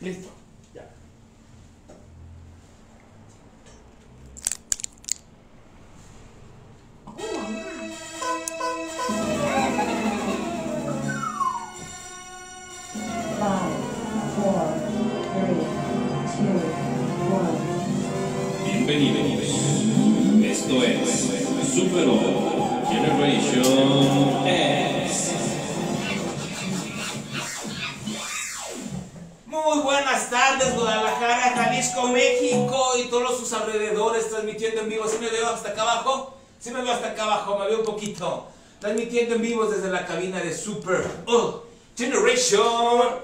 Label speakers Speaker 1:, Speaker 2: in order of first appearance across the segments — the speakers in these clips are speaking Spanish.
Speaker 1: Listo.
Speaker 2: Transmitiendo en vivo desde la cabina de Super oh, Generation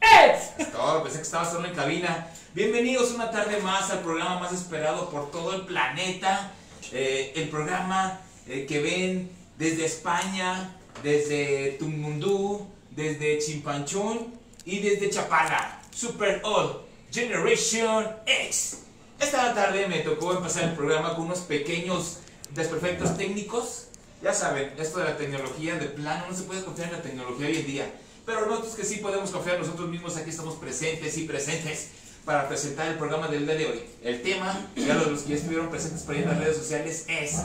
Speaker 1: ¡Ex!
Speaker 2: todo, pensé que estaba solo en cabina. Bienvenidos una tarde más al programa más esperado por todo el planeta. Eh, el programa eh, que ven desde España, desde Tumundú, desde Chimpanchún y desde Chapala. Super Old Generation X. Esta tarde me tocó empezar el programa con unos pequeños desperfectos técnicos. Ya saben, esto de la tecnología de plano, no se puede confiar en la tecnología hoy en día. Pero nosotros que sí podemos confiar nosotros mismos, aquí estamos presentes y presentes para presentar el programa del día de hoy. El tema, ya los que ya estuvieron presentes por ahí en las redes sociales, es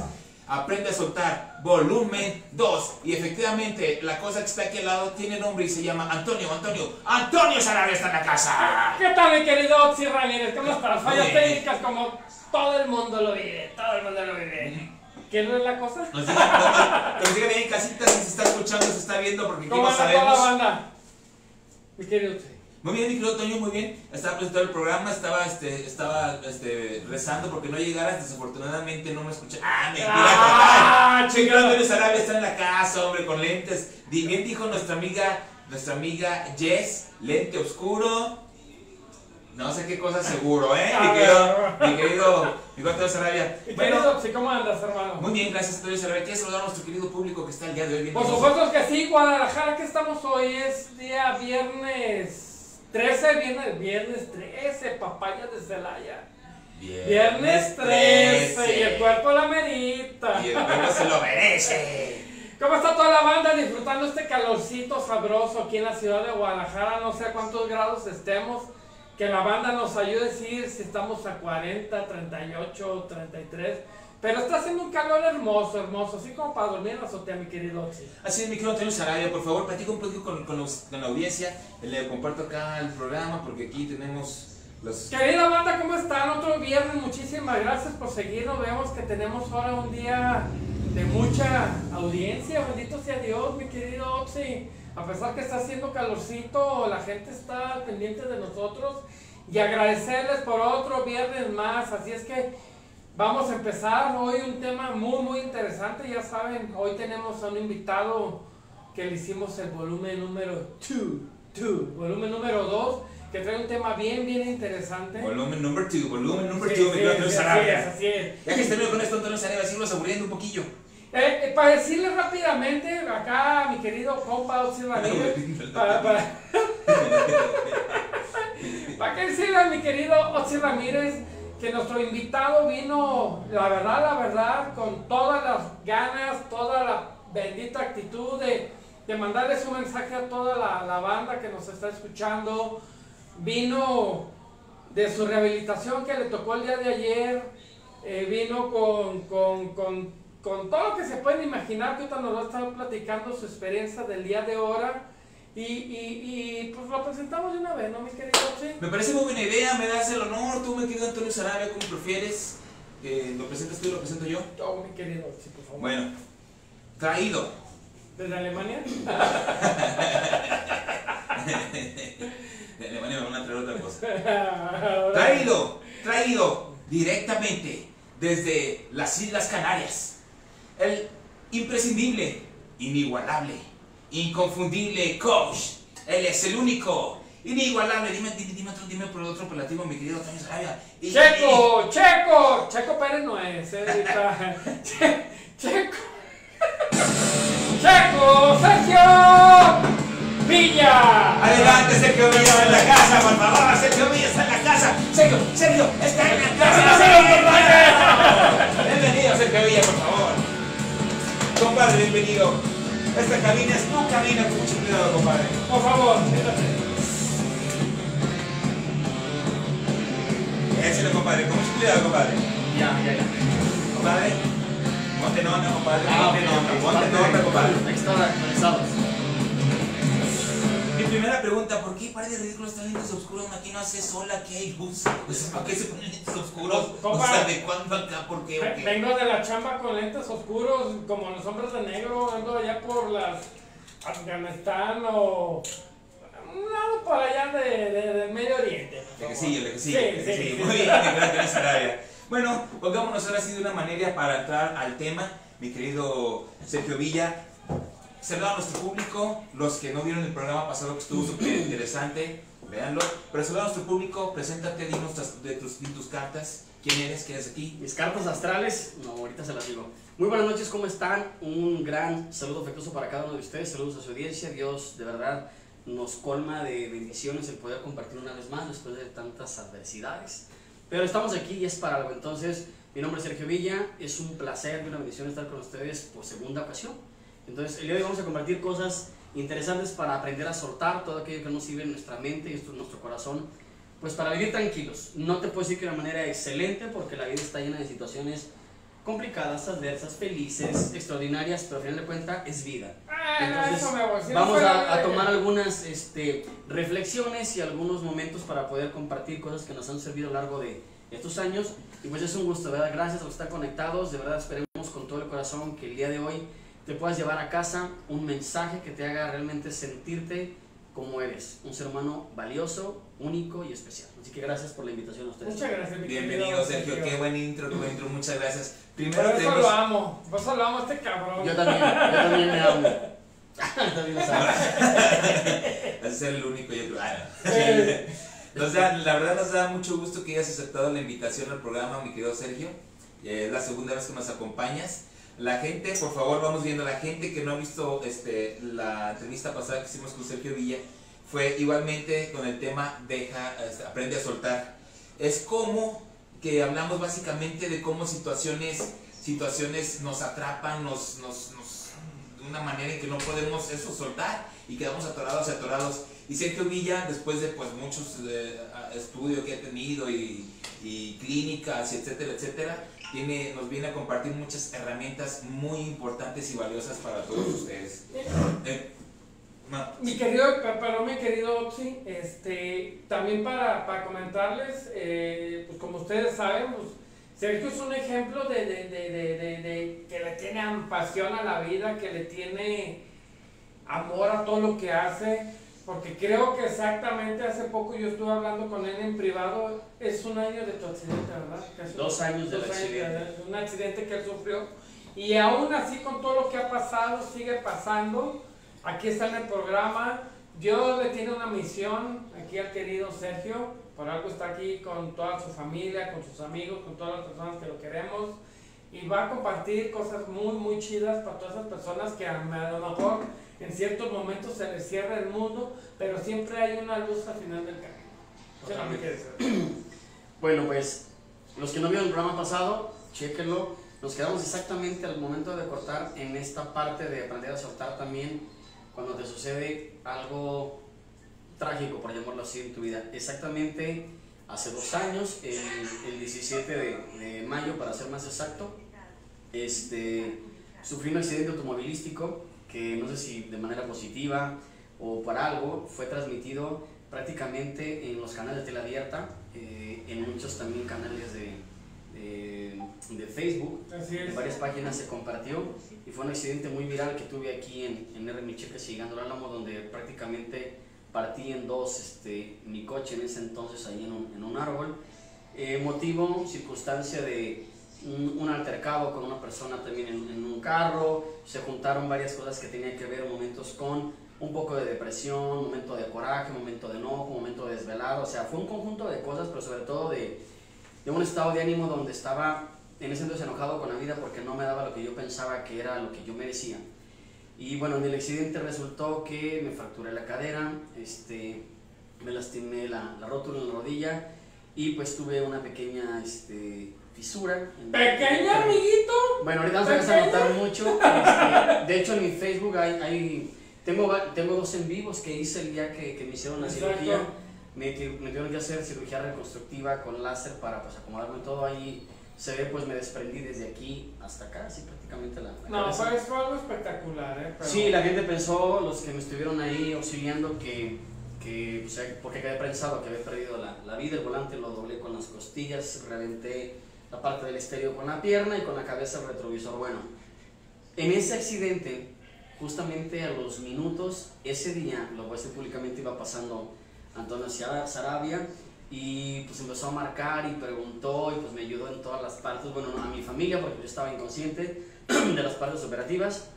Speaker 2: Aprende a soltar, volumen 2. Y efectivamente, la cosa que está aquí al lado tiene nombre y se llama Antonio, Antonio, Antonio Sarabia está en la casa.
Speaker 1: ¿Qué tal, mi querido Otsi Ramírez? ¿Cómo estás? Fallas técnicas como todo el mundo lo vive. Todo el mundo lo vive. ¿Qué no es la cosa?
Speaker 2: Nos digan, nos digan ahí en casita si se está escuchando, se está viendo, porque
Speaker 1: ¿Cómo anda toda la
Speaker 2: sabemos.
Speaker 1: banda? Mi querido.
Speaker 2: Muy bien, mi querido Toño, muy bien. Estaba presentando el programa, estaba, este, estaba este, rezando porque no llegaras, desafortunadamente no me escuché. Ah, mentira,
Speaker 1: Ah,
Speaker 2: Antonio Sarabia está en la casa, hombre, con lentes. Bien dijo nuestra amiga, nuestra amiga Jess, lente oscuro. No sé qué cosa seguro, ¿eh? Mi querido, mi querido, mi querido Sarabia. Bueno,
Speaker 1: querido Otsi, ¿cómo andas, hermano?
Speaker 2: muy bien, gracias Antonio Sarabia. ¿Quieres saludar a nuestro querido público que está el día de hoy? bien
Speaker 1: Por supuesto que sí, Guadalajara, que estamos hoy es día viernes 13, viernes, viernes 13, papaya de Celaya. Viernes 13 y el cuerpo la merita.
Speaker 2: Y el cuerpo se lo merece.
Speaker 1: ¿Cómo está toda la banda disfrutando este calorcito sabroso aquí en la ciudad de Guadalajara? No sé a cuántos grados estemos. Que la banda nos ayude a decir si estamos a 40, 38, 33. Pero está haciendo un calor hermoso, hermoso. Así como para dormir en la azotea, mi querido Oxy.
Speaker 2: Así es, mi querido Antonio Sarabia, por favor, platica un poquito con, con, los- con la audiencia. Le comparto acá el programa porque aquí tenemos los...
Speaker 1: Querida banda, ¿cómo están? Otro viernes, muchísimas gracias por seguirnos. Vemos que tenemos ahora un día de mucha audiencia. Bendito sea Dios, mi querido Oxy. A pesar que está haciendo calorcito, la gente está pendiente de nosotros. Y agradecerles por otro viernes más. Así es que vamos a empezar hoy un tema muy, muy interesante. Ya saben, hoy tenemos a un invitado que le hicimos el volumen número 2, volumen número 2, que trae un tema bien, bien interesante.
Speaker 2: Volumen number 2, volumen number 2,
Speaker 1: Sí,
Speaker 2: mi
Speaker 1: sí,
Speaker 2: Antonio
Speaker 1: sí, así es,
Speaker 2: Sarabia.
Speaker 1: así es.
Speaker 2: Ya que termino con esto, Antonio Sarabia, sigamos aburriendo un poquillo.
Speaker 1: Eh, eh, para decirle rápidamente, acá mi querido compa Oxy Ramírez, para, para, para que decirle a mi querido Oxy Ramírez que nuestro invitado vino, la verdad, la verdad, con todas las ganas, toda la bendita actitud de, de mandarles un mensaje a toda la, la banda que nos está escuchando. Vino de su rehabilitación que le tocó el día de ayer, eh, vino con, con, con, con todo lo que se pueden imaginar, que nos va a estar platicando su experiencia del día de ahora. Y, y, y pues lo presentamos de una vez, ¿no, mi querido Oxy?
Speaker 2: Me parece muy buena idea, me das el honor, tú, mi querido Antonio Sarabia, como prefieres. Eh, ¿Lo presentas tú y lo presento yo?
Speaker 1: Oh, mi querido Oxy, por favor.
Speaker 2: Bueno, traído.
Speaker 1: ¿Desde Alemania?
Speaker 2: De Alemania me van a traer otra cosa. Traído, traído directamente desde las Islas Canarias. El imprescindible, inigualable, inconfundible coach. Él es el único, inigualable. Dime, dime, dime otro, dime por otro apelativo, mi querido Antonio Sarabia.
Speaker 1: Checo, Checo, Checo Pérez no es, eh. Che- Checo, Checo, Sergio Villa.
Speaker 2: Adelante, Sergio Villa en la casa, por favor. Sergio Villa está en la casa. Sergio, Sergio, está en la casa. Sergio, Bienvenido, Sergio bienvenido. Esta cabina es tu cabina, con mucho cuidado, compadre.
Speaker 1: Por favor, siéntate.
Speaker 2: Échale, compadre, con mucho cuidado, compadre.
Speaker 3: Ya, ya, ya.
Speaker 2: Compadre, ponte nota, compadre. Ponte nota, ponte nota, compadre.
Speaker 3: Actualizados.
Speaker 2: Primera pregunta, ¿por qué par de ridículos están lentes oscuros? Aquí no hace sol, aquí hay luz. O ¿para qué se ponen lentes oscuros? O
Speaker 1: Compa.
Speaker 2: sea, ¿de cuándo acá? ¿Por qué? o
Speaker 1: Ve-
Speaker 2: qué?
Speaker 1: Vengo de la chamba con lentes oscuros, como los hombres de negro, ando allá por las Afganistán o un lado por allá de, de- del Medio Oriente.
Speaker 2: Lejecillo, lejecillo,
Speaker 1: Sí, sí, sí.
Speaker 2: Muy bien, gracias área. Bueno, pongámonos ahora sí de una manera para entrar al tema, mi querido Sergio Villa. Saludar a nuestro público, los que no vieron el programa pasado que estuvo súper interesante, véanlo. Pero saludar a nuestro público, preséntate, dinos de tus, di tus cartas, quién eres, qué eres aquí.
Speaker 3: Mis cartas astrales, no, ahorita se las digo. Muy buenas noches, ¿cómo están? Un gran saludo afectuoso para cada uno de ustedes, saludos a su audiencia. Dios de verdad nos colma de bendiciones el poder compartir una vez más después de tantas adversidades. Pero estamos aquí y es para algo. Entonces, mi nombre es Sergio Villa, es un placer y una bendición estar con ustedes por segunda ocasión. Entonces, el día de hoy vamos a compartir cosas interesantes para aprender a soltar todo aquello que nos sirve en nuestra mente y esto en nuestro corazón pues para vivir tranquilos. No te puedo decir que de una manera excelente porque la vida está llena de situaciones complicadas, adversas, felices, extraordinarias, pero al final de cuentas es vida.
Speaker 1: Ah,
Speaker 3: Entonces, Vamos a, a tomar algunas este, reflexiones y algunos momentos para poder compartir cosas que nos han servido a lo largo de estos años. Y pues es un gusto, ¿verdad? Gracias a los que están conectados. De verdad esperemos con todo el corazón que el día de hoy te puedas llevar a casa un mensaje que te haga realmente sentirte como eres, un ser humano valioso, único y especial. Así que gracias por la invitación a ustedes.
Speaker 1: Muchas gracias, mi
Speaker 2: Bienvenido,
Speaker 1: querido
Speaker 2: Sergio, qué buen intro, qué buen intro, muchas gracias. Primero
Speaker 1: Por eso
Speaker 2: tenemos...
Speaker 1: lo amo, eso lo amo a este cabrón.
Speaker 3: Yo también, yo también me amo. también lo sabes.
Speaker 2: Ser el único, yo creo. Ah, no. Nos da- la verdad nos da mucho gusto que hayas aceptado la invitación al programa, mi querido Sergio. Eh, Es la segunda vez que nos acompañas. La gente, por favor, vamos viendo, la gente que no ha visto este, la entrevista pasada que hicimos con Sergio Villa, fue igualmente con el tema Deja, este, aprende a soltar. Es como que hablamos básicamente de cómo situaciones, situaciones nos atrapan, nos, nos, de una manera en que no podemos eso soltar y quedamos atorados y atorados. Y Sergio Villa, después de pues muchos eh, estudios que ha tenido y, clínicas, etcétera, etcétera, tiene, nos viene a compartir muchas herramientas muy importantes y valiosas para todos ustedes. Eh,
Speaker 1: Mi querido, perdón, mi querido Oxy, este, también para, para comentarles, eh, pues como ustedes saben, pues, Sergio es un ejemplo de, de, de- de que le tiene pasión a la vida, que le tiene amor a todo lo que hace, porque creo que exactamente hace poco yo estuve hablando con él en privado, es un año de tu accidente, ¿verdad? Casi
Speaker 3: Dos años del
Speaker 1: dos
Speaker 3: accidente.
Speaker 1: de- un accidente que él sufrió, y aún así con todo lo que ha pasado, sigue pasando. Aquí está en el programa. Dios le tiene una misión aquí al querido Sergio. Por algo está aquí con toda su familia, con sus amigos, con todas las personas que lo queremos. Y va a compartir cosas muy, muy chidas para todas esas personas que a lo mejor en ciertos momentos se les cierra el mundo, pero siempre hay una luz al final del camino.
Speaker 3: Bueno, pues los que no vieron el programa pasado, chequenlo. Nos quedamos exactamente al momento de cortar en esta parte de aprender a soltar también cuando te sucede algo trágico, por llamarlo así, en tu vida. Exactamente hace dos años, el, el 17 de, de mayo, para ser más exacto, este, sufrí un accidente automovilístico que no sé si de manera positiva o por algo fue transmitido prácticamente en los canales de tele abierta, eh, en muchos también canales de, de, de Facebook, en varias páginas se compartió y fue un accidente muy viral que tuve aquí en, en R. Micheques y Llegando al Álamo, donde prácticamente partí en dos este, mi coche en ese entonces ahí en un, en un árbol. Eh, motivo, circunstancia de un, un altercado con una persona también en, un carro, se juntaron varias cosas que tenían que ver, momentos con un poco de depresión, momento de coraje, momento de enojo, momento de desvelado, o sea, fue un conjunto de cosas, pero sobre todo de, de un estado de ánimo donde estaba en ese entonces enojado con la vida porque no me daba lo que yo pensaba que era lo que yo merecía. Y bueno, en el accidente resultó que me fracturé la cadera, este, me lastimé la, la rótula en la rodilla y pues tuve una pequeña este, fisura.
Speaker 1: Pequeño amiguito.
Speaker 3: bueno, ahorita vas a notar mucho. este, de hecho, en mi Facebook hay, hay- tengo, tengo dos en vivos que hice el día que, que me hicieron la
Speaker 1: Exacto.
Speaker 3: cirugía. me, me tuvieron que hacer cirugía reconstructiva con láser para pues acomodarme todo ahí. Se ve, pues me desprendí desde aquí hasta acá, así prácticamente la, la
Speaker 1: No, fue, fue algo espectacular, ¿eh? Pero-
Speaker 3: Sí, la gente pensó, los que me estuvieron ahí auxiliando, que, que o sea, porque quedé prensado, que había perdido la, la vida, el volante lo doblé con las costillas, reventé la parte del estéreo con la pierna y con la cabeza el retrovisor. Bueno, en ese accidente, justamente a los minutos, ese día, lo voy públicamente, iba pasando Antonio Sara- Sarabia y pues empezó a marcar y preguntó y pues me ayudó en todas las partes, bueno, a mi familia porque yo estaba inconsciente de las partes operativas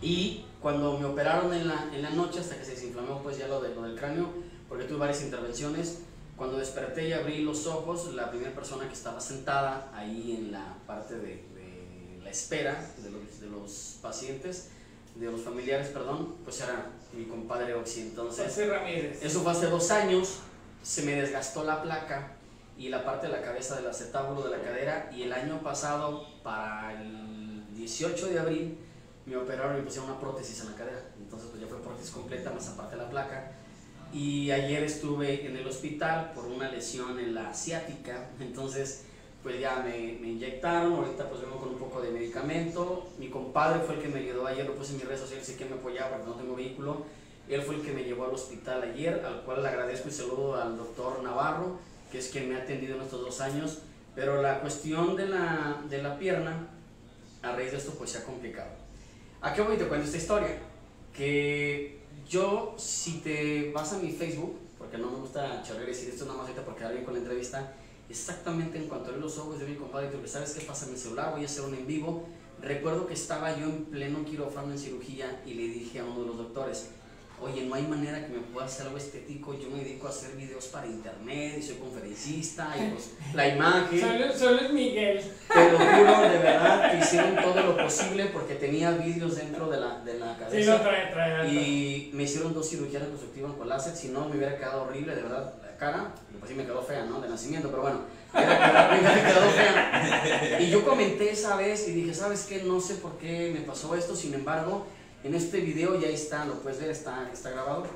Speaker 3: y cuando me operaron en la, en la noche hasta que se desinflamó pues ya lo, de, lo del cráneo, porque tuve varias intervenciones, cuando desperté y abrí los ojos, la primera persona que estaba sentada ahí en la parte de, de la espera de los, de los pacientes, de los familiares, perdón, pues era mi compadre Oxy. Entonces,
Speaker 1: José Ramírez.
Speaker 3: eso fue hace dos años, se me desgastó la placa y la parte de la cabeza del acetábulo de la cadera y el año pasado, para el 18 de abril, me operaron y me pusieron una prótesis en la cadera. Entonces pues ya fue prótesis completa más aparte de la placa. Y ayer estuve en el hospital por una lesión en la asiática, entonces pues ya me, me inyectaron, ahorita pues vengo con un poco de medicamento. Mi compadre fue el que me ayudó ayer, lo puse en mis redes sociales, sí que me apoyaba porque no tengo vehículo. Él fue el que me llevó al hospital ayer, al cual le agradezco y saludo al doctor Navarro, que es quien me ha atendido en estos dos años. Pero la cuestión de la, de la pierna, a raíz de esto, pues se ha complicado. ¿A qué voy? Te cuento esta historia. Que yo, si te vas a mi Facebook, porque no me gusta chorrear y decir esto nada más ahorita porque bien con la entrevista, exactamente en cuanto abrí los ojos de mi compadre, que sabes qué pasa en mi celular, voy a hacer un en vivo. Recuerdo que estaba yo en pleno quirófano en cirugía y le dije a uno de los doctores, oye, no hay manera que me pueda hacer algo estético, yo me dedico a hacer videos para internet y soy conferencista y pues la imagen.
Speaker 1: Solo, solo es Miguel.
Speaker 3: Te lo juro, de verdad, que hicieron todo lo posible porque tenía vídeos dentro de la, de la
Speaker 1: Sí, lo
Speaker 3: cabeza.
Speaker 1: trae, trae.
Speaker 3: Y me hicieron dos cirugías reconstructivas con láser, si no me hubiera quedado horrible, de verdad, la cara, pues sí me quedó fea, ¿no? De nacimiento, pero bueno, me hubiera quedado, me hubiera quedado fea. Y yo comenté esa vez y dije, ¿sabes qué? No sé por qué me pasó esto, sin embargo, en este video ya está, lo puedes ver, está, está grabado.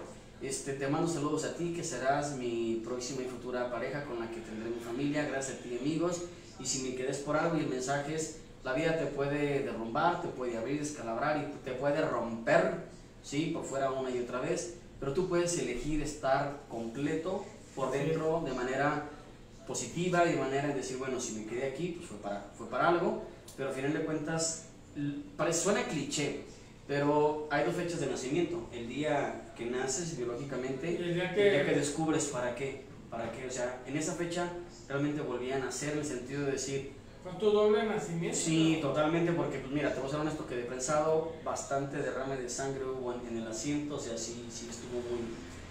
Speaker 3: Este, te mando saludos a ti, que serás mi próxima y futura pareja con la que tendré mi familia, gracias a ti amigos. Y si me quedes por algo y el mensaje es, la vida te puede derrumbar, te puede abrir, descalabrar y te puede romper, ¿sí? Por fuera una y otra vez, pero tú puedes elegir estar completo por dentro de manera positiva y de manera de decir, bueno, si me quedé aquí, pues fue para, fue para algo, pero al final de cuentas, parece, suena cliché, pero hay dos fechas de nacimiento, el día que naces biológicamente
Speaker 1: Y el día
Speaker 3: y el día que
Speaker 1: que.
Speaker 3: descubres para qué, para qué, o sea, en esa fecha realmente volví a nacer en el sentido de decir,
Speaker 1: Con tu doble nacimiento.
Speaker 3: Sí, totalmente, porque pues mira, te voy a ser honesto que de prensado bastante derrame de sangre hubo en, en el asiento, o sea, sí, sí estuvo muy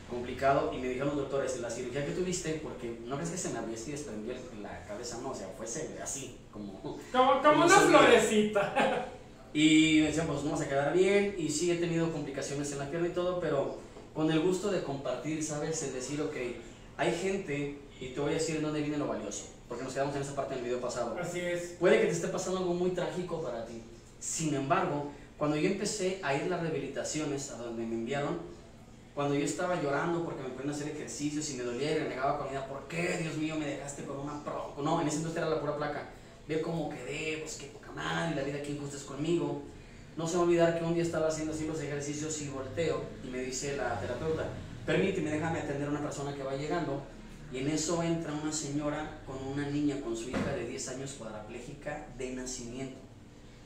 Speaker 3: complicado y me dijeron los doctores, la cirugía que tuviste, porque no crees que se me abrió y desprendió la cabeza, no, o sea, fuese así, como...
Speaker 1: Como, como
Speaker 3: Como
Speaker 1: una florecita.
Speaker 3: Y me decían, pues no vas a quedar bien, y sí he tenido complicaciones en la pierna y todo, pero con el gusto de compartir, ¿sabes? El decir, ok, hay gente, y te voy a decir dónde viene lo valioso, porque nos quedamos en esa parte del video pasado.
Speaker 1: Así es.
Speaker 3: Puede que te esté pasando algo muy trágico para ti. Sin embargo, cuando yo empecé a ir a las rehabilitaciones a donde me enviaron, cuando yo estaba llorando porque me ponían a hacer ejercicios y me dolía y renegaba ella, ¿por qué, Dios mío, me dejaste con una pro? No, en ese entonces era la pura placa. Ve cómo quedé, pues qué poca madre, la vida que injusta es conmigo. No se va a olvidar que un día estaba haciendo así los ejercicios y volteo y me dice la terapeuta, permíteme, déjame atender a una persona que va llegando. Y en eso entra una señora con una niña, con su hija de 10 años cuadraplégica de nacimiento.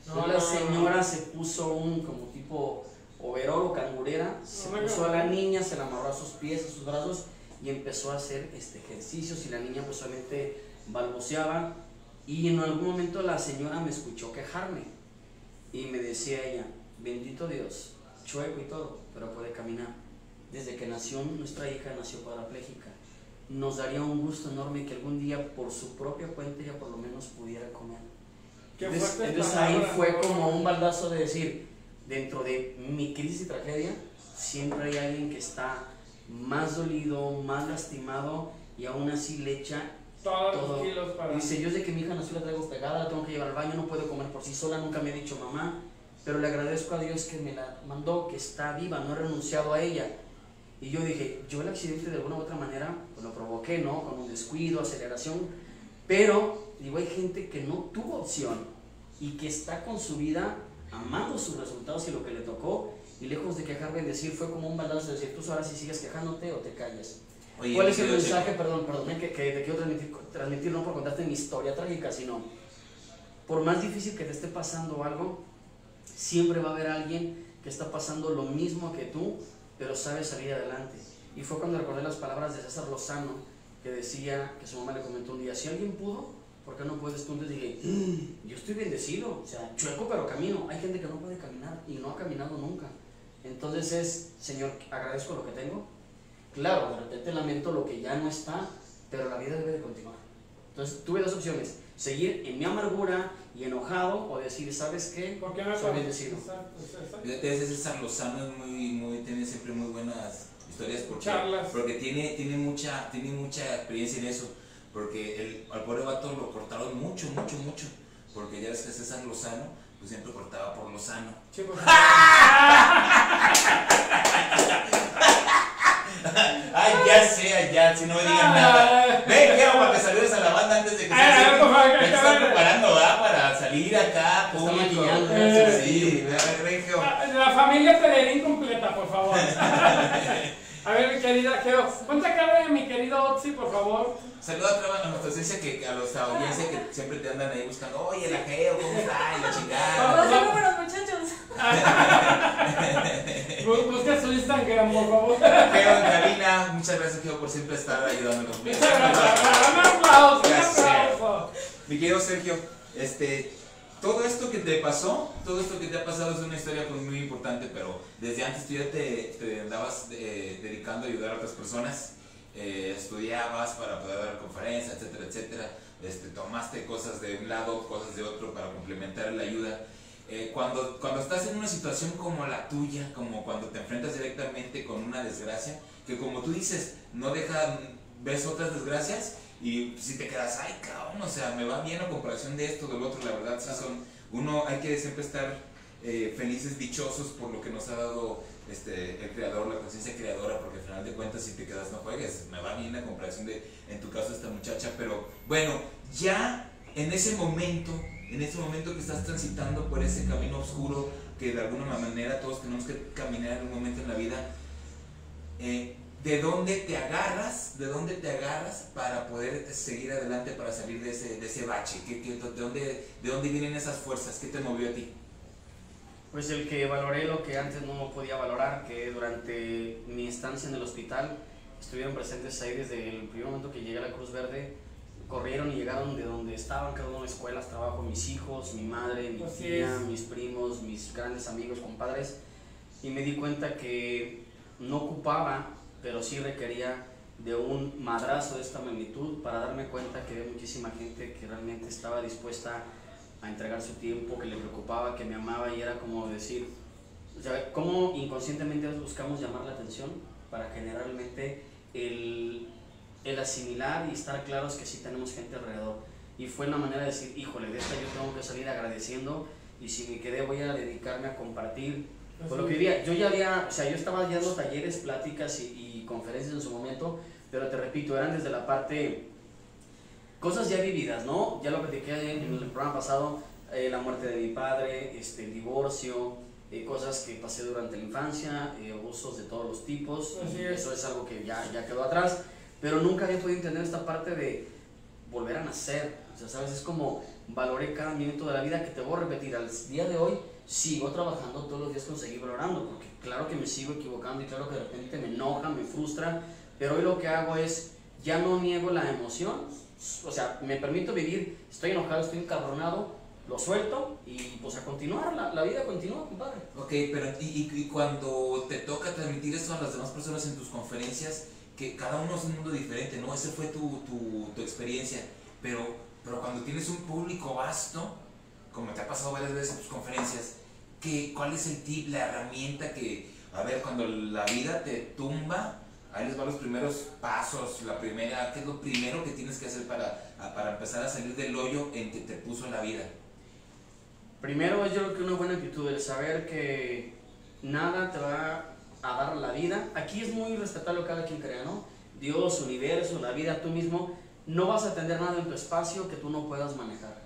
Speaker 1: No,
Speaker 3: la señora se puso un como tipo overol o cangurera, se puso a la niña, se la amarró a sus pies, a sus brazos y empezó a hacer este, ejercicios y la niña pues solamente balbuceaba y en algún momento la señora me escuchó quejarme y me decía ella, bendito Dios, chueco y todo, pero puede caminar. Desde que nació nuestra hija, nació cuadraplégica. Nos daría un gusto enorme que algún día por su propia cuenta ella por lo menos pudiera comer. Entonces, entonces ahí fue como un baldazo de decir, dentro de mi crisis y tragedia, siempre hay alguien que está más dolido, más lastimado y aún así le echa
Speaker 1: Todos
Speaker 3: todo.
Speaker 1: los kilos para.
Speaker 3: y Dice, yo desde que mi hija nació la traigo pegada, la tengo que llevar al baño, no puedo comer por sí sola, nunca me ha dicho mamá, pero le agradezco a Dios que me la mandó, que está viva, no he renunciado a ella. Y yo dije, yo el accidente de alguna u otra manera pues, lo provoqué, ¿no? Con un descuido, aceleración. Pero, digo, hay gente que no tuvo opción y que está con su vida amando sus resultados y lo que le tocó. Y lejos de quejar, bendecir, fue como un balazo de decir, tú ahora si sigues quejándote o te callas.
Speaker 2: Oye,
Speaker 3: ¿Cuál es el mensaje, perdón, perdón, que, que te quiero transmitir, transmitir, no por contarte mi historia trágica, sino por más difícil que te esté pasando algo, siempre va a haber alguien que está pasando lo mismo que tú, pero sabe salir adelante. Y fue cuando recordé las palabras de César Lozano, que decía, que su mamá le comentó un día, si alguien pudo, ¿por qué no puedes tú? Entonces dije, "Mm, yo estoy bendecido, o sea, chueco pero camino. Hay gente que no puede caminar y no ha caminado nunca. Entonces es, Señor, agradezco lo que tengo. Claro, de repente lamento lo que ya no está, pero la vida debe de continuar. Entonces tuve dos opciones, seguir en mi amargura y enojado o decir, ¿sabes qué?
Speaker 1: ¿Por qué no
Speaker 3: Soy bendecido.
Speaker 2: Fíjate, ese César Lozano es muy, muy, tiene siempre muy buenas historias porque,
Speaker 1: Charlas.
Speaker 2: porque tiene, tiene, mucha, tiene mucha experiencia en eso. Porque el, al pobre vato lo cortaron mucho, mucho, mucho. Porque ya ves que César Lozano, pues siempre cortaba por Lozano.
Speaker 1: Sí,
Speaker 2: Ay, ya si no me digan nada. Ven, quiero para que saludes a la banda antes de que se
Speaker 1: por favor,
Speaker 2: Me están preparando, ¿va? Para salir acá, público.
Speaker 1: ¿eh?
Speaker 2: Sí, a ver, ven, Geo.
Speaker 1: La familia Pelerín completa, por favor. A ver, mi querida Geo, ponte cara de mi querido Otzi, por favor.
Speaker 2: Saluda a nuestra audiencia, que, a nuestra audiencia que siempre te andan ahí buscando, oye, la Geo, ¿cómo está? Y la chingada.
Speaker 4: Los números, muchachos.
Speaker 1: Bu- Busca su Instagram, por favor.
Speaker 2: Geo en cabina, muchas gracias Geo por siempre estar ayudándonos.
Speaker 1: Muchas gracias. Un aplauso, un aplauso.
Speaker 2: Mi querido Sergio, este, todo esto que te pasó, todo esto que te ha pasado es una historia pues, muy importante, pero desde antes tú ya te, te andabas eh, dedicando a ayudar a otras personas, eh, estudiabas para poder dar conferencias, etcétera, etcétera, este, tomaste cosas de un lado, cosas de otro para complementar la ayuda. Eh, cuando, cuando estás en una situación como la tuya, como cuando te enfrentas directamente con una desgracia, que como tú dices, no deja, ves otras desgracias y si te quedas, ay cabrón, o sea, me va bien a comparación de esto, del otro, la verdad, sí son, uno hay que siempre estar eh, felices, dichosos por lo que nos ha dado este, el creador, la conciencia creadora, porque al final de cuentas si te quedas no juegues, me va bien a comparación de, en tu caso, esta muchacha, pero bueno, ya en ese momento, en ese momento que estás transitando por ese camino oscuro, que de alguna manera todos tenemos que caminar en un momento en la vida, eh, ¿de dónde te agarras? ¿De dónde te agarras para poder seguir adelante, para salir de ese, de ese bache? ¿Qué, qué- de, dónde, ¿De dónde vienen esas fuerzas? ¿Qué te movió a ti?
Speaker 3: Pues el que valoré lo que antes no podía valorar, que durante mi estancia en el hospital estuvieron presentes ahí desde el primer momento que llegué a la Cruz Verde, corrieron y llegaron de donde estaban, cada uno de escuelas, trabajo, mis hijos, mi madre, mi
Speaker 1: Así
Speaker 3: tía,
Speaker 1: es.
Speaker 3: mis primos, mis grandes amigos, compadres, y me di cuenta que no ocupaba, pero sí requería de un madrazo de esta magnitud para darme cuenta que había muchísima gente que realmente estaba dispuesta a entregar su tiempo, que le preocupaba, que me amaba y era como decir, o sea, cómo inconscientemente buscamos llamar la atención para generalmente el, el asimilar y estar claros que sí tenemos gente alrededor. Y fue una manera de decir, híjole, de esta yo tengo que salir agradeciendo y si me quedé voy a dedicarme a compartir por lo que vivía. Yo ya había, o sea, yo estaba dando talleres, pláticas y, y conferencias en su momento, pero te repito, eran desde la parte cosas ya vividas, ¿no? Ya lo platiqué en el programa pasado, eh, la muerte de mi padre, este, el divorcio, eh, cosas que pasé durante la infancia, eh, abusos de todos los tipos,
Speaker 1: Así
Speaker 3: y
Speaker 1: es.
Speaker 3: eso es algo que ya, ya quedó atrás, pero nunca había podido entender esta parte de volver a nacer, o sea, sabes, es como valoré cada minuto de la vida que te voy a repetir, al día de hoy sigo trabajando todos los días con seguir valorando, porque claro que me sigo equivocando y claro que de repente me enoja, me frustra, pero hoy lo que hago es, ya no niego la emoción, o sea, me permito vivir, estoy enojado, estoy encabronado, lo suelto y pues a continuar, la, la vida continúa, compadre.
Speaker 2: Ok, pero y- y cuando te toca transmitir eso a las demás personas en tus conferencias, que cada uno es un mundo diferente, ¿no? Esa fue tu, tu, experiencia, pero, pero cuando tienes un público vasto, como te ha pasado varias veces en tus conferencias, ¿qué, ¿cuál es el tip, la herramienta que, a ver, cuando la vida te tumba, ahí les van los primeros pasos, la primera, ¿qué es lo primero que tienes que hacer para, para empezar a salir del hoyo en que te puso la vida?
Speaker 3: Primero es yo creo que una buena actitud, el saber que nada te va a dar la vida. Aquí es muy respetable cada quien crea, ¿no? Dios, universo, la vida, tú mismo. No vas a tener nada en tu espacio que tú no puedas manejar.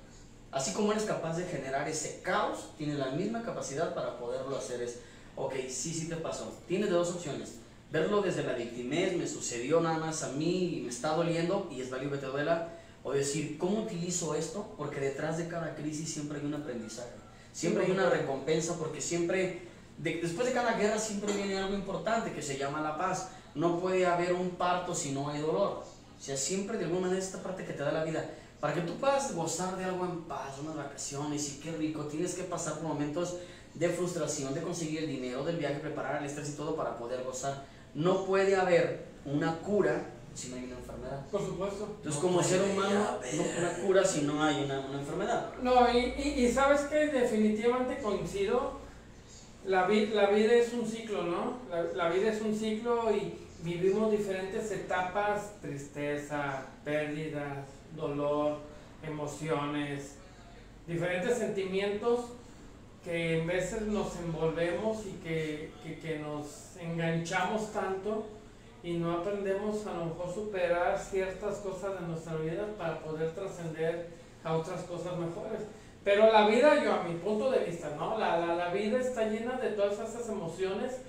Speaker 3: Así como eres capaz de generar ese caos, tienes la misma capacidad para poderlo hacer. Es, ok, sí, sí te pasó. Tienes dos opciones. Verlo desde la victimez, me sucedió nada más a mí y me está doliendo y es válido que te duela. O decir, ¿cómo utilizo esto? Porque detrás de cada crisis siempre hay un aprendizaje. Siempre hay una recompensa porque siempre, de- después de cada guerra siempre viene algo importante que se llama la paz. No puede haber un parto si no hay dolor. O sea, siempre de alguna manera esta parte que te da la vida. Para que tú puedas gozar de algo en paz, unas vacaciones y qué rico, tienes que pasar por momentos de frustración, de conseguir el dinero del viaje, preparar el estrés y todo para poder gozar. No puede haber una cura si no hay una enfermedad.
Speaker 1: Por supuesto.
Speaker 3: Entonces,
Speaker 2: No
Speaker 3: como ser humano, no una cura si no hay una, una enfermedad.
Speaker 1: No, y, y, y sabes que definitivamente coincido, la, vi- la vida es un ciclo, ¿no? La, la vida es un ciclo y vivimos diferentes etapas, tristeza, pérdidas, dolor, emociones, diferentes sentimientos que en veces nos envolvemos y que, que, que nos enganchamos tanto y no aprendemos a lo mejor superar ciertas cosas de nuestra vida para poder trascender a otras cosas mejores. Pero la vida, yo a mi punto de vista, ¿no? La, la, la vida está llena de todas esas emociones.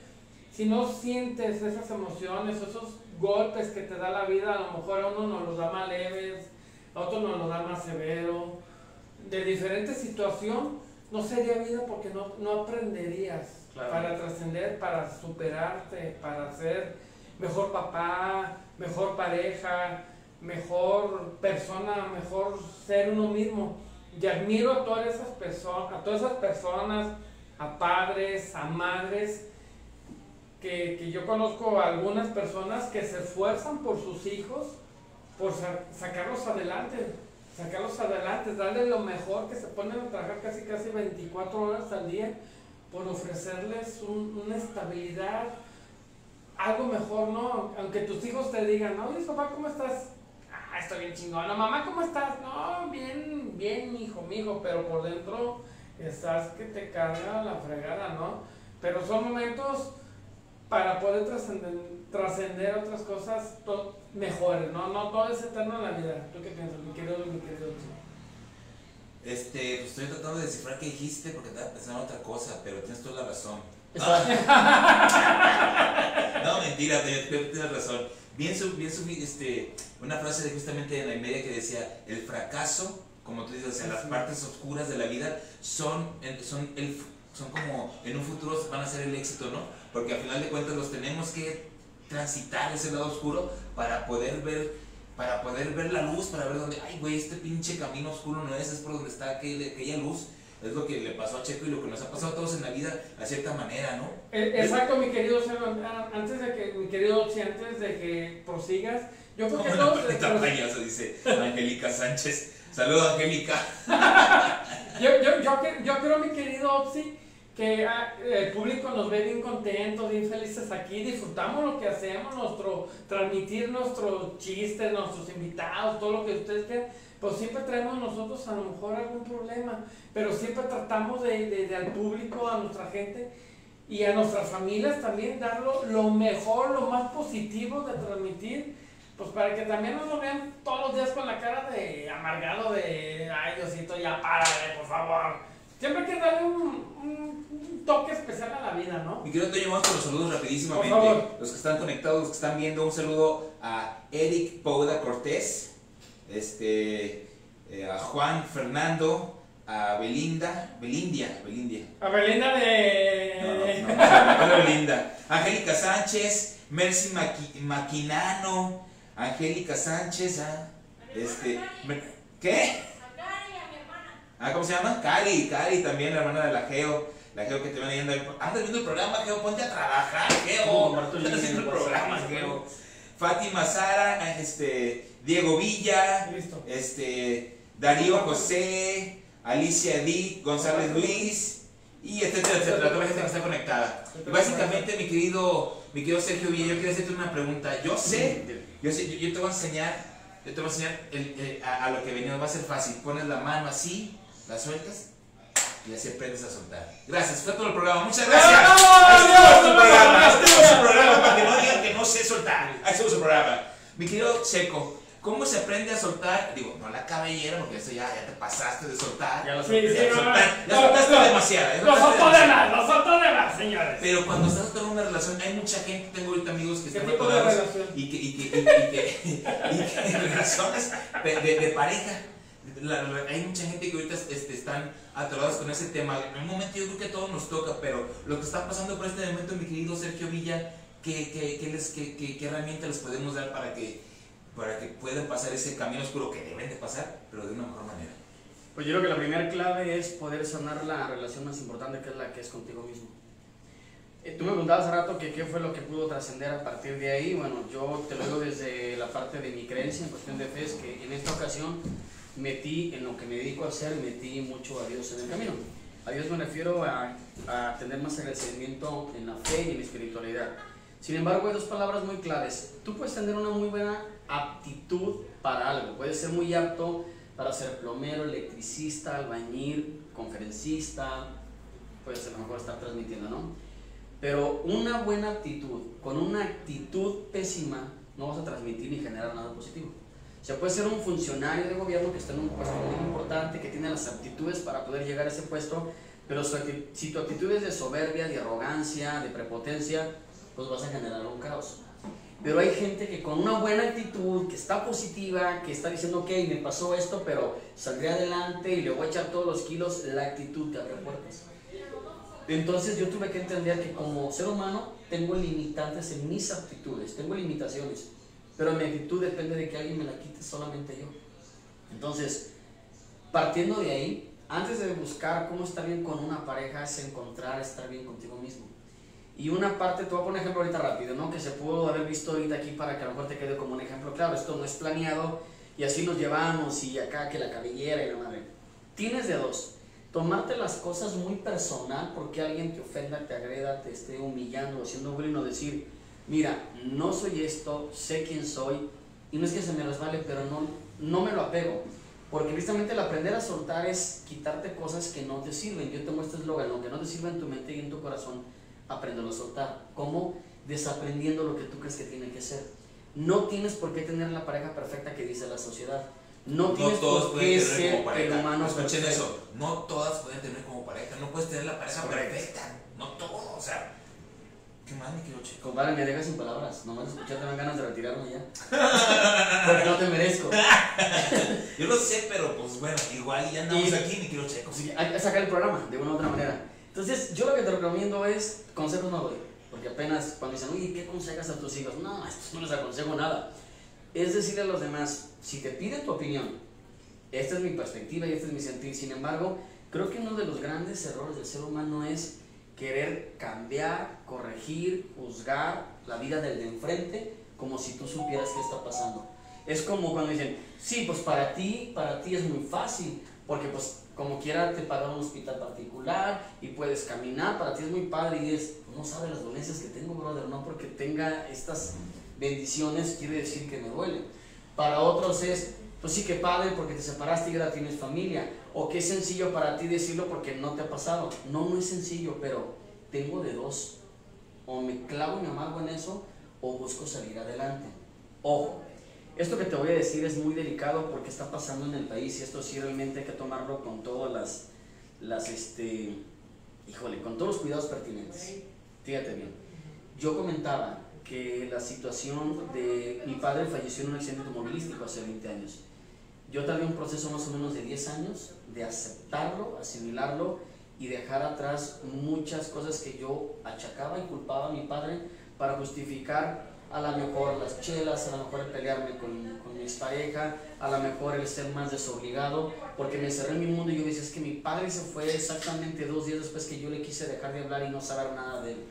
Speaker 1: Si no sientes esas emociones, esos golpes que te da la vida, a lo mejor a uno nos los da más leves, a otro nos los da más severo, de diferente situación, no sería vida porque no, no aprenderías
Speaker 3: Claro.
Speaker 1: para trascender, para superarte, para ser mejor papá, mejor pareja, mejor persona, mejor ser uno mismo. Y admiro a todas esas personas, a todas esas personas, a padres, a madres, que, que yo conozco a algunas personas que se esfuerzan por sus hijos, por sa- sacarlos adelante, sacarlos adelante, darles lo mejor, que se ponen a trabajar casi casi 24 horas al día por ofrecerles un- una estabilidad, algo mejor, ¿no? Aunque tus hijos te digan, oye, papá, ¿cómo estás? Ah, estoy bien chingón. mamá, ¿cómo estás? No, bien, bien, hijo, mijo, pero por dentro estás que te carga la fregada, ¿no? Pero son momentos para poder trascender, otras cosas mejores, ¿no? No todo es eterno en la vida. ¿Tú qué piensas, mi querido, mi querido?
Speaker 2: Este, pues estoy tratando de descifrar qué dijiste porque estaba pensando en otra cosa, pero tienes toda la razón. No, mentira, tienes razón. Bien, bien este, una frase de justamente en la media que decía, el fracaso, como tú dices, o sea, las partes oscuras de la vida son, son, el, son como en un futuro van a ser el éxito, ¿no? Porque al final de cuentas los tenemos que transitar ese lado oscuro para poder ver, para poder ver la luz, para ver dónde, ay güey, este pinche camino oscuro no es, es por donde está aquel- aquella luz. Es lo que le pasó a Checo y lo que nos ha pasado a todos en la vida, a cierta manera, ¿no?
Speaker 1: Eh, Exacto, mi querido Sergio. Ah, Antes de que, mi querido Oxy, antes de que prosigas, yo creo que todos.
Speaker 2: perrita payaso, dice Angélica Sánchez. Saludos, Angélica.
Speaker 1: Yo, yo, yo, yo creo, mi querido Oxy, que ah, el público nos ve bien contentos, bien felices aquí, disfrutamos lo que hacemos, nuestro transmitir nuestros chistes, nuestros invitados, todo lo que ustedes quieran, pues siempre traemos nosotros a lo mejor algún problema, pero siempre tratamos de, de- de al público, a nuestra gente y a nuestras familias también darlo lo mejor, lo más positivo de transmitir, pues para que también no nos vean todos los días con la cara de amargado de, ay Diosito, ya párale, por favor. Siempre hay que darle un, un- un toque especial a la vida, ¿no?
Speaker 2: Mi querido Toño, vamos con los saludos rapidísimamente.
Speaker 1: Por favor.
Speaker 2: Los que están conectados, los que están viendo, un saludo a Eric Pouda Cortés, este, eh, a Juan Fernando, a Belinda, Belindia, Belindia.
Speaker 1: A Belinda de...
Speaker 2: No, no, no, no, Belinda. Angélica Sánchez, Mercy Maqui- Maquinano, Angélica Sánchez, ah, este, ¿qué? Ah, ¿cómo se llama? Cari, Cari también, la hermana de la Geo. La Geo que te ven ahí, anda, anda viendo el programa, Geo, ponte a trabajar, Geo. Estás haciendo el programa, Geo. Fátima Sara, este, Diego Villa,
Speaker 1: Listo.
Speaker 2: este, Darío José, Alicia Edith, González Luis, y etcétera, etcétera, toda la gente que está conectada. Básicamente, mi querido, mi querido Sergio Villa, yo quiero hacerte una pregunta. Yo sé, yo, sé, yo, yo te voy a enseñar, yo te voy a enseñar el- el- a, a lo que venimos, va a ser fácil. Pones la mano así, la sueltas, y así aprendes a soltar. Gracias, fue todo el programa. Muchas gracias. Su
Speaker 1: ¡Bravo!
Speaker 2: programa. Estuvo su programa para que no digan que no sé soltar. Estuvo su programa. Mi querido Checo, ¿cómo se aprende a soltar? Digo, no la cabellera, porque eso ya, ya te pasaste de soltar.
Speaker 3: Ya lo
Speaker 1: Sí,
Speaker 3: solté.
Speaker 1: sí,
Speaker 2: Ya
Speaker 1: no,
Speaker 2: soltar- ya
Speaker 1: no,
Speaker 2: soltaste
Speaker 1: no,
Speaker 2: demasiado. ya
Speaker 1: Los
Speaker 2: soltaste
Speaker 1: soltó de
Speaker 2: demasiado.
Speaker 1: más, los soltó de más, señores.
Speaker 2: Pero cuando estás en una relación, hay mucha gente, tengo ahorita amigos que
Speaker 1: ¿Qué
Speaker 2: están
Speaker 1: tipo de
Speaker 2: atorados
Speaker 1: relación?
Speaker 2: y que, y que, y, y que, y que relaciones de, de- de pareja. La- la- hay mucha gente que ahorita este, están atorados con ese tema. En un momento yo creo que a todos nos toca, pero lo que está pasando por este momento, mi querido Sergio Villa, ¿qué, qué, qué les, qué, qué, qué herramienta les podemos dar para que, para que puedan pasar ese camino oscuro que deben de pasar, pero de una mejor manera?
Speaker 3: Pues yo creo que la primera clave es poder sanar la relación más importante que es la que es contigo mismo. Eh, Tú me preguntabas hace rato que qué fue lo que pudo trascender a partir de ahí. Bueno, yo te lo digo desde la parte de mi creencia en cuestión de fe, es que en esta ocasión metí en lo que me dedico a hacer, metí mucho a Dios en el camino. A Dios me refiero a, a tener más agradecimiento en la fe y en la espiritualidad. Sin embargo, hay dos palabras muy claves. Tú puedes tener una muy buena aptitud para algo. Puedes ser muy apto para ser plomero, electricista, albañil, conferencista. Puedes a lo mejor estar transmitiendo, ¿no? Pero una buena actitud, con una actitud pésima, no vas a transmitir ni generar nada positivo. O sea, puede ser un funcionario de gobierno que está en un puesto muy importante, que tiene las aptitudes para poder llegar a ese puesto, pero si tu actitud es de soberbia, de arrogancia, de prepotencia, pues vas a generar un caos. Pero hay gente que con una buena actitud, que está positiva, que está diciendo, ok, me pasó esto, pero saldré adelante y le voy a echar todos los kilos, la actitud te abre puertas. Entonces yo tuve que entender que como ser humano tengo limitantes en mis aptitudes, tengo limitaciones, pero mi actitud depende de que alguien me la quite solamente yo. Entonces, partiendo de ahí, antes de buscar cómo estar bien con una pareja es encontrar estar bien contigo mismo. Y una parte, te voy a poner un ejemplo ahorita rápido, ¿no? Que se pudo haber visto ahorita aquí para que a lo mejor te quede como un ejemplo claro. Esto no es planeado y así nos llevamos y acá que la cabellera y la madre. Tienes de dos. Tomarte las cosas muy personal porque alguien te ofenda, te agreda, te esté humillando, haciendo bullying o decir, mira, no soy esto, sé quién soy y no es que se me resbale, pero no, no me lo apego. Porque precisamente el aprender a soltar es quitarte cosas que no te sirven. Yo tengo este eslogan, lo que no te sirve en tu mente y en tu corazón, apréndelo a soltar. ¿Cómo? Desaprendiendo lo que tú crees que tiene que ser. No tienes por qué tener la pareja perfecta que dice la sociedad. No,
Speaker 2: No
Speaker 3: tienes
Speaker 2: todos
Speaker 3: por
Speaker 2: pueden
Speaker 3: qué
Speaker 2: tener
Speaker 3: ser
Speaker 2: como
Speaker 3: el
Speaker 2: pareja.
Speaker 3: humano
Speaker 2: Escuchen
Speaker 3: perfecto.
Speaker 2: eso. No todas pueden tener como pareja. No puedes tener la pareja perfecta. No todo. O sea, qué mal me quiero chico.
Speaker 3: Compadre, me dejas sin palabras. Nomás escuchar te dan ganas de retirarme ya. Porque no te merezco.
Speaker 2: Yo lo sé, pero pues bueno, igual ya andamos
Speaker 3: Y-
Speaker 2: aquí, mi quiero checo.
Speaker 3: Sí, hay que sacar el programa de una u otra manera. Entonces, yo lo que te recomiendo es, consejos no doy. Porque apenas cuando dicen, oye, ¿qué aconsejas a tus hijos? No, estos no les aconsejo nada. Es decirle a los demás, si te piden tu opinión, esta es mi perspectiva y este es mi sentir. Sin embargo, creo que uno de los grandes errores del ser humano es querer cambiar, corregir, juzgar la vida del de enfrente como si tú supieras qué está pasando. Es como cuando dicen, sí, pues para ti, para ti es muy fácil, porque pues como quiera te pagan un hospital particular y puedes caminar, para ti es muy padre y es, no sabes las dolencias que tengo, brother, no porque tenga estas bendiciones quiere decir que me duele. Para otros es, pues sí que padre porque te separaste y ahora tienes familia, o es sencillo para ti decirlo porque no te ha pasado. No, no es sencillo, pero tengo de dos. O me clavo y me amargo en eso, o busco salir adelante. Ojo, esto que te voy a decir es muy delicado porque está pasando en el país y esto sí realmente hay que tomarlo con todas las, las este, híjole, con todos los cuidados pertinentes. Fíjate bien. Yo comentaba que la situación de mi padre falleció en un accidente automovilístico hace 20 años. Yo tardé un proceso más o menos de 10 años de aceptarlo, asimilarlo y dejar atrás muchas cosas que yo achacaba y culpaba a mi padre para justificar a lo mejor las chelas, a lo mejor el pelearme con, con mi expareja, a lo mejor el ser más desobligado, porque me encerré en mi mundo y yo decía, es que mi padre se fue exactamente dos días después que yo le quise dejar de hablar y no saber nada de él.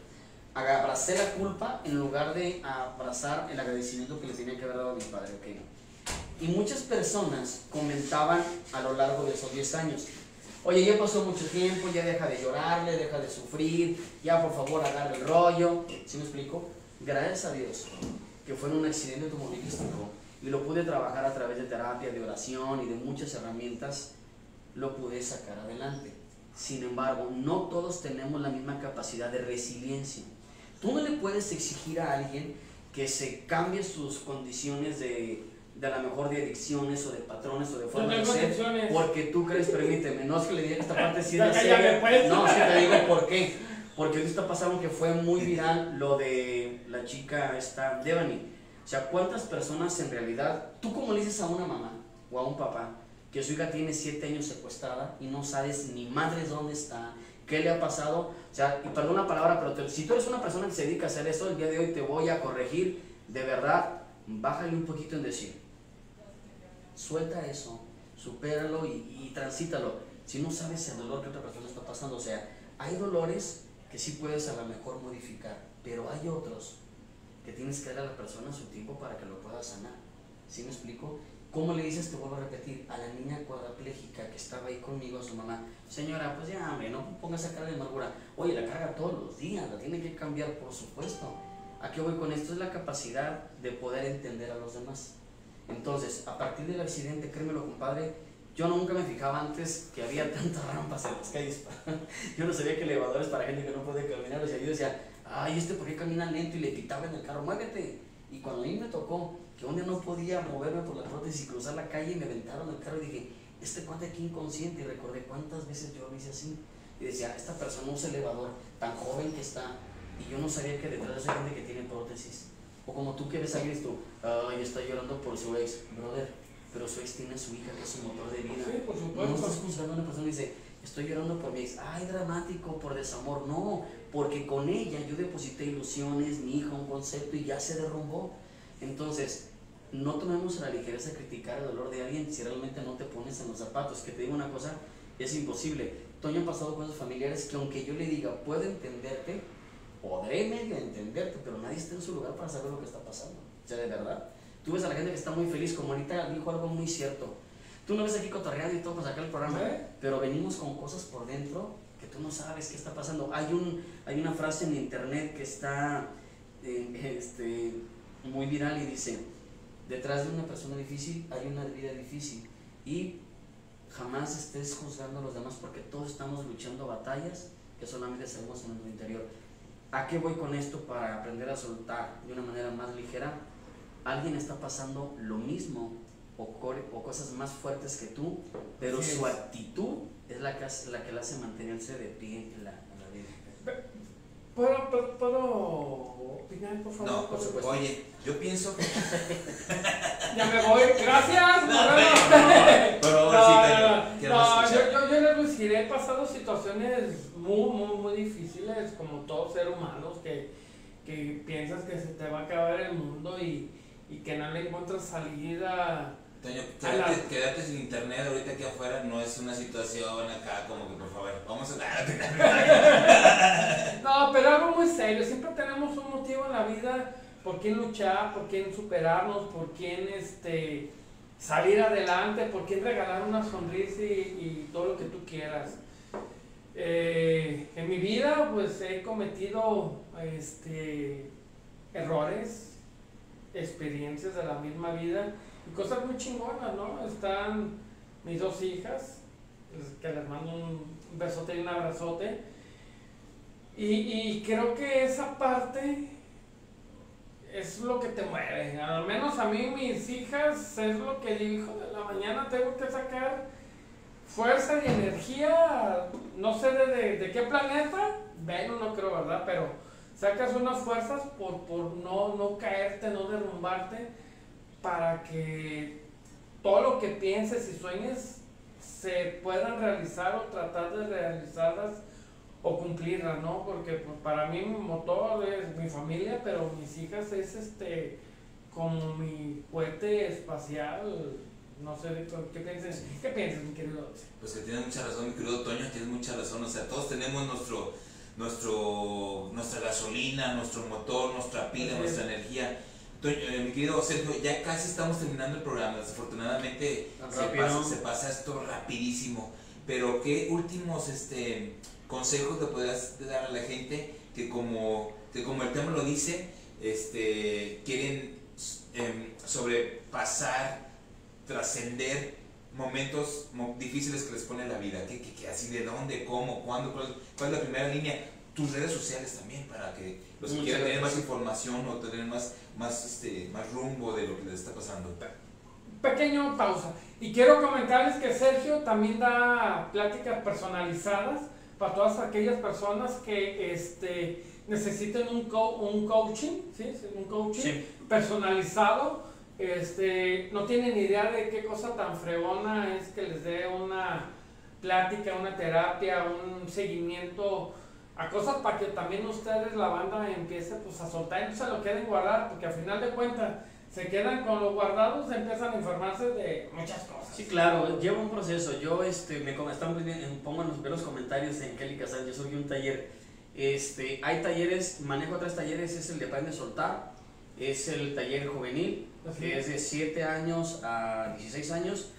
Speaker 3: Abracé la culpa en lugar de abrazar el agradecimiento que le tenía que haber dado a mi padre. ok. Y muchas personas comentaban a lo largo de esos 10 años, oye, ya pasó mucho tiempo, ya deja de llorarle, deja de sufrir, ya por favor agarra el rollo. ¿Sí me explico? Gracias a Dios que fue en un accidente automovilístico y lo pude trabajar a través de terapia, de oración y de muchas herramientas, lo pude sacar adelante. Sin embargo, no todos tenemos la misma capacidad de resiliencia. Tú no le puedes exigir a alguien que se cambie sus condiciones de, de a lo mejor de adicciones o de patrones o de forma de ser porque tú crees, permíteme, no es que le diga esta parte sí
Speaker 1: cállame,
Speaker 3: seria.
Speaker 1: pues.
Speaker 3: No, sí te digo por qué. Porque ahorita está pasando que fue muy viral lo de la chica esta, Devani. O sea, ¿cuántas personas en realidad, tú como le dices a una mamá o a un papá que su hija tiene siete años secuestrada y no sabes ni madres dónde está, qué le ha pasado? O sea, y perdón la palabra, pero te- si tú eres una persona que se dedica a hacer eso, el día de hoy te voy a corregir, de verdad, bájale un poquito en decir, suelta eso, supéralo y, y transítalo. Si no sabes el dolor que otra persona está pasando, o sea, hay dolores que sí puedes a lo mejor modificar, pero hay otros que tienes que dar a la persona su tiempo para que lo pueda sanar. ¿Sí me explico? ¿Cómo le dices, te vuelvo a repetir, a la niña cuadraplégica que estaba ahí conmigo, a su mamá, señora, pues ya, no ponga esa cara de amargura. Oye, la carga todos los días, la tiene que cambiar, por supuesto. ¿A qué voy con esto? Es la capacidad de poder entender a los demás. Entonces, a partir del accidente, créemelo, compadre, yo nunca me fijaba antes que había tantas rampas en las calles. yo no sabía que elevadores para gente que no puede caminar. O sea, yo decía, ay, este por qué camina lento y le pitaba en el carro, muévete. Y cuando a mí me tocó que un día no podía moverme por la prótesis y cruzar la calle, me aventaron el carro y dije, este cuate aquí inconsciente. Y recordé cuántas veces yo lo hice así. Y decía, esta persona usa elevador, tan joven que está. Y yo no sabía que detrás de esa gente que tiene prótesis. O como tú que ves a tú, ay, está llorando por su ex, brother. Pero su ex tiene a su hija, que es su motor de vida.
Speaker 1: Sí, por
Speaker 3: No
Speaker 1: supuesto.
Speaker 3: estás juzgando a una persona y dice, estoy llorando por mi ex, ay, dramático, por desamor. No, porque con ella yo deposité ilusiones, mi hija, un concepto y ya se derrumbó. Entonces, no tomemos a la ligereza criticar el dolor de alguien si realmente no te pones en los zapatos. Que te digo una cosa, es imposible. Toño ha pasado cosas familiares que aunque yo le diga, puedo entenderte, podré medio entenderte, pero nadie está en su lugar para saber lo que está pasando. O sea, de verdad. Tú ves a la gente que está muy feliz, como ahorita dijo algo muy cierto. Tú no ves aquí cotorreando y todo para sacar el programa,
Speaker 1: ¿Sí?
Speaker 3: pero venimos con cosas por dentro que tú no sabes qué está pasando. Hay, un, hay una frase en internet que está eh, este, muy viral y dice, detrás de una persona difícil hay una vida difícil y jamás estés juzgando a los demás porque todos estamos luchando batallas que solamente sabemos en nuestro interior. ¿A qué voy con esto para aprender a soltar de una manera más ligera? Alguien está pasando lo mismo o, core- o cosas más fuertes que tú, pero su
Speaker 1: es.
Speaker 3: actitud es la que, hace- la que le hace mantenerse de pie en la, en la vida.
Speaker 1: ¿Puedo, puedo, puedo opinar, por favor?
Speaker 2: No, por supuesto. Oye, yo pienso que.
Speaker 1: Ya me voy. Gracias.
Speaker 2: No, pero
Speaker 1: No, yo, yo, les deciré, he pasado situaciones muy, muy, muy difíciles, como todos ser humanos, que, que piensas que se te va a acabar el mundo y, y que no le encuentras salida.
Speaker 2: Toño,
Speaker 1: la-
Speaker 2: quedarte sin internet ahorita aquí afuera no es una situación acá como que por favor, vamos a.
Speaker 1: No, pero algo muy serio, siempre tenemos un motivo en la vida por quién luchar, por quién superarnos, por quién este, salir adelante, por quién regalar una sonrisa y, y todo lo que tú quieras. Eh, en mi vida pues he cometido este, errores, experiencias de la misma vida y cosas muy chingonas, ¿no? Están mis dos hijas, pues, que les mando un besote y un abrazote. Y, y creo que esa parte es lo que te mueve. Al menos a mí, mis hijas, es lo que digo, hijo de la mañana tengo que sacar fuerza y energía, no sé de, de- qué planeta, Venus no creo, ¿verdad? Pero sacas unas fuerzas por, por no, no caerte, no derrumbarte, para que todo lo que pienses y sueñes se puedan realizar o tratar de realizarlas o cumplirlas, ¿no? Porque pues, para mí mi motor es mi familia, pero mis hijas es este como mi cohete espacial. No sé qué piensas, qué piensas, mi querido.
Speaker 2: Pues que tienes mucha razón, mi querido Toño, tienes mucha razón. O sea, todos tenemos nuestro, nuestro, nuestra gasolina, nuestro motor, nuestra pila,
Speaker 1: Así
Speaker 2: nuestra
Speaker 1: es.
Speaker 2: energía. Toño, eh, mi querido Sergio, ya casi estamos terminando el programa. Desafortunadamente se pasa, se pasa esto rapidísimo. Pero qué últimos este, consejos le podrías dar a la gente que como, que como el tema lo dice, este, quieren em, sobrepasar, trascender momentos mo- difíciles que les pone la vida. ¿Qué, qué, qué? así de dónde, cómo, cuándo, cuál, cuál es la primera línea? Tus redes sociales también para que los que quieran tener más información o tener más, más, este, más rumbo de lo que les está pasando.
Speaker 1: Pequeño pausa. Y quiero comentarles que Sergio también da pláticas personalizadas para todas aquellas personas que este, necesiten un, co- un coaching, ¿sí? un coaching
Speaker 3: Sí.
Speaker 1: personalizado. Este, no tienen idea de qué cosa tan fregona es que les dé una plática, una terapia, un seguimiento a cosas para que también ustedes, la banda, empiece pues, a soltar y no se lo queden guardar, porque al final de cuentas se quedan con los guardados, empiezan a informarse de muchas cosas.
Speaker 3: Sí, claro, lleva un proceso. Yo este, me están poniendo- pongan los, comentarios en Kelly Casal, yo surgió un taller. Este, hay talleres, manejo tres talleres, es el de Aprende a Soltar, es el taller juvenil,
Speaker 1: Así
Speaker 3: que
Speaker 1: es.
Speaker 3: de 7 años a 16 años,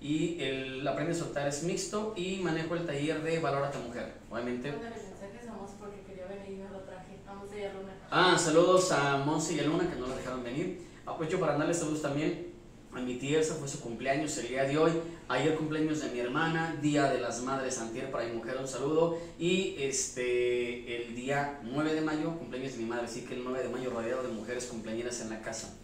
Speaker 3: y el Aprende a Soltar es mixto, y manejo el taller de Valora a tu Mujer, obviamente.
Speaker 4: Porque quería venir y lo traje. A Luna.
Speaker 3: Ah, saludos a Monse y a Luna que no la dejaron venir. Aprovecho para darles saludos también a mi tía, ese fue su cumpleaños el día de hoy. Ayer cumpleaños de mi hermana, Día de las Madres Antier para mi mujer, un saludo. Y este, el día 9 de mayo, cumpleaños de mi madre, así que el 9 de mayo rodeado de mujeres cumpleañeras en la casa.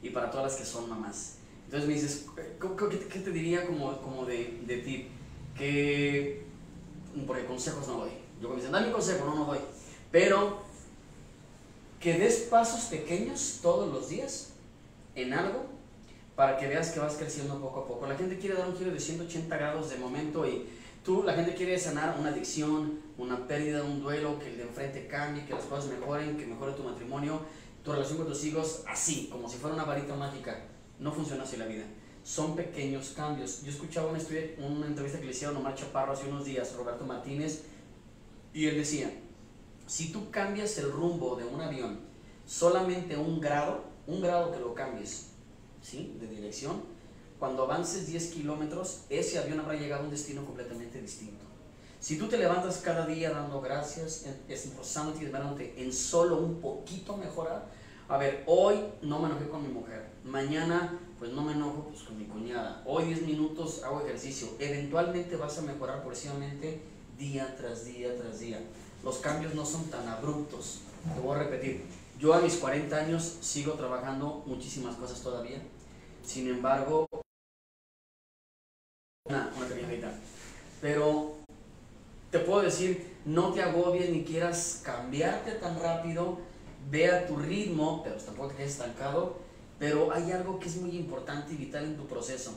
Speaker 3: Y para todas las que son mamás. Entonces me dices, ¿qué, te diría como, como de, de tip? Que, porque consejos no doy. Yo me dicen, dame un consejo, no, no doy. Pero que des pasos pequeños todos los días en algo para que veas que vas creciendo poco a poco. La gente quiere dar un giro de 180 grados de momento y tú, la gente quiere sanar una adicción, una pérdida, un duelo, que el de enfrente cambie, que las cosas mejoren, que mejore tu matrimonio, tu relación con tus hijos, así, como si fuera una varita mágica. No funciona así la vida. Son pequeños cambios. Yo escuchaba una, una entrevista que le hicieron a Omar Chaparro hace unos días, Roberto Martínez, y él decía, si tú cambias el rumbo de un avión solamente un grado, un grado que lo cambies, ¿sí? De dirección, cuando avances 10 kilómetros, ese avión habrá llegado a un destino completamente distinto. Si tú te levantas cada día dando gracias, esforzándote y esmerándote en solo un poquito mejorar, a ver, hoy no me enojé con mi mujer, mañana pues no me enojo pues, con mi cuñada, hoy 10 minutos hago ejercicio, eventualmente vas a mejorar progresivamente día tras día tras día. Los cambios no son tan abruptos, te voy a repetir, yo a mis 40 años sigo trabajando muchísimas cosas todavía, sin embargo, una, una pequeñita, pero te puedo decir, no te agobies ni quieras cambiarte tan rápido, ve a tu ritmo, pero tampoco te estancado, pero hay algo que es muy importante y vital en tu proceso.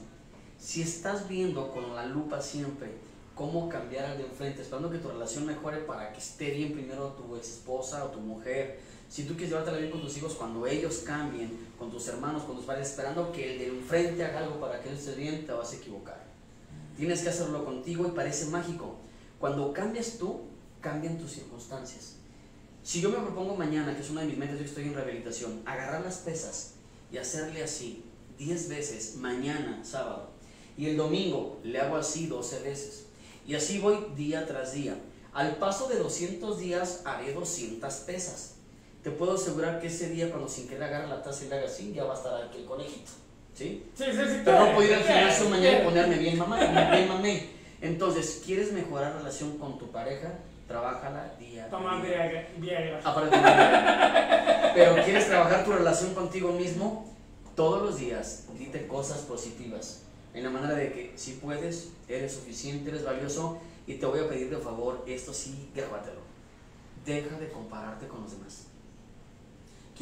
Speaker 3: Si estás viendo con la lupa siempre cómo cambiar al de enfrente, esperando que tu relación mejore para que esté bien primero tu esposa o tu mujer, si tú quieres llevártela bien con tus hijos cuando ellos cambien, con tus hermanos, con tus padres, esperando que el de enfrente haga algo para que él esté bien, te vas a equivocar. Tienes que hacerlo contigo y parece mágico. Cuando cambias tú, cambian tus circunstancias. Si yo me propongo mañana, que es una de mis metas, yo estoy en rehabilitación, agarrar las pesas y hacerle así 10 veces mañana, sábado, y el domingo le hago así 12 veces, y así voy día tras día. Al paso de 200 días haré 200 pesas. Te puedo asegurar que ese día, cuando sin querer agarra la taza y le haga así, ya va a estar aquí el conejito. ¿Sí?
Speaker 1: Sí, sí, sí.
Speaker 3: Pero no puedo ir al gimnasio mañana y ponerme bien mamá, bien mamé. Entonces, ¿quieres mejorar relación con tu pareja? Trabájala día a
Speaker 1: Toma
Speaker 3: día.
Speaker 1: Viagra. Viagra.
Speaker 3: Aparte. Pero quieres trabajar tu relación contigo mismo todos los días. Dite cosas positivas. En la manera de que si puedes, eres suficiente, eres valioso. Y te voy a pedir de favor, esto sí, grábatelo. Deja de compararte con los demás.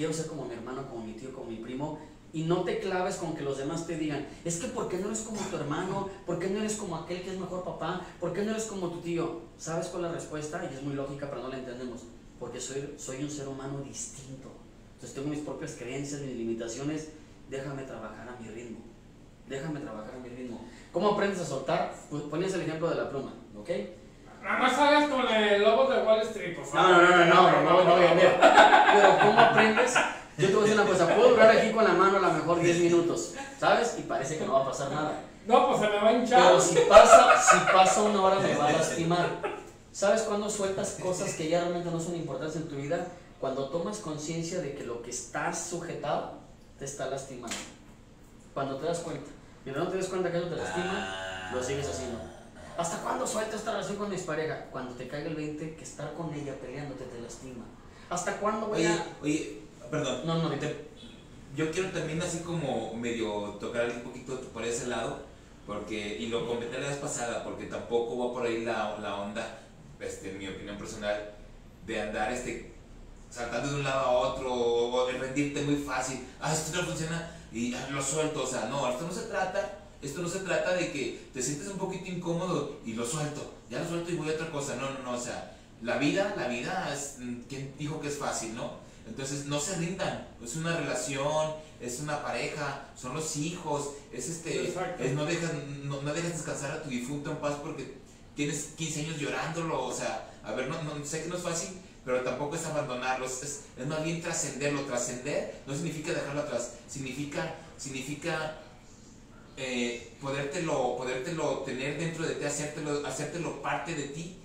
Speaker 3: Quiero ser como mi hermano, como mi tío, como mi primo. Y no te claves con que los demás te digan, es que ¿por qué no eres como tu hermano? ¿Por qué no eres como aquel que es mejor papá? ¿Por qué no eres como tu tío? ¿Sabes cuál es la respuesta? Y es muy lógica, pero no la entendemos. Porque soy, soy un ser humano distinto. Entonces tengo mis propias creencias, mis limitaciones. Déjame trabajar a mi ritmo. Déjame trabajar a mi ritmo. ¿Cómo aprendes a soltar? Pues pones el ejemplo de la pluma, ¿ok?
Speaker 1: Nada más salgas con el lobo de Wall Street, por
Speaker 3: No,
Speaker 1: favor.
Speaker 3: no, no, no, no, no, no voy a. Pero ¿cómo aprendes? Yo te voy a decir una cosa, puedo durar aquí con la mano a lo mejor 10 minutos, ¿sabes? Y parece que no va a pasar nada.
Speaker 1: No, pues se me va a hinchar.
Speaker 3: Pero si pasa, si pasa una hora me va a lastimar. ¿Sabes cuándo sueltas cosas que ya realmente no son importantes en tu vida? Cuando tomas conciencia de que lo que estás sujetado te está lastimando. Cuando te das cuenta. Mientras no te des cuenta que eso te lastima, lo sigues haciendo. ¿Hasta cuándo suelto esta relación con mi pareja? Cuando te caiga el 20, que estar con ella peleándote te lastima. ¿Hasta cuándo voy
Speaker 2: Oye,
Speaker 3: a.?
Speaker 2: oye, perdón.
Speaker 3: No, no.
Speaker 2: Te- yo quiero también así como medio tocar un poquito por ese lado, porque, y lo comenté la vez pasada, porque tampoco va por ahí la, la onda, este, en mi opinión personal, de andar este, saltando de un lado a otro, o de rendirte muy fácil, ah, esto no funciona, y ah, lo suelto, o sea, no, esto no se trata, esto no se trata de que te sientes un poquito incómodo y lo suelto, ya lo suelto y voy a otra cosa, no, no, no, o sea, la vida, la vida, es, ¿quién dijo que es fácil, no? Entonces no se rindan, es una relación, es una pareja, son los hijos, es este,
Speaker 1: Exacto.
Speaker 2: es no dejas, no, no dejas descansar a tu difunto en paz porque tienes 15 años llorándolo, o sea, a ver, no, no sé que no es fácil, pero tampoco es abandonarlo, es, es, es más bien trascenderlo, trascender no significa dejarlo atrás, significa, significa eh, podértelo, podértelo tener dentro de ti, hacértelo, hacértelo parte de ti,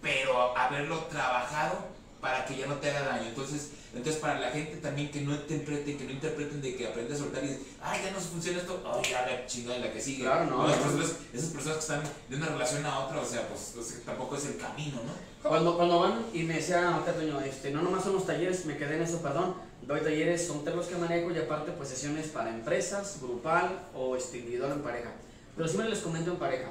Speaker 2: pero haberlo trabajado para que ya no te haga daño. Entonces, entonces para la gente también que no interpreten, que no interpreten de que aprende a soltar y dices, ah, ya no funciona esto, ay, ya la chingada la que sigue.
Speaker 3: Claro, no,
Speaker 2: Esas personas, esas personas que están de una relación a otra, o sea, pues o sea, tampoco es el camino, ¿no?
Speaker 3: Cuando, cuando van y me decía Toño, este, no nomás son los talleres, me quedé en eso, perdón. Doy talleres, son los que manejo y aparte pues sesiones para empresas, grupal o este, individual en pareja. Pero siempre les comento en pareja.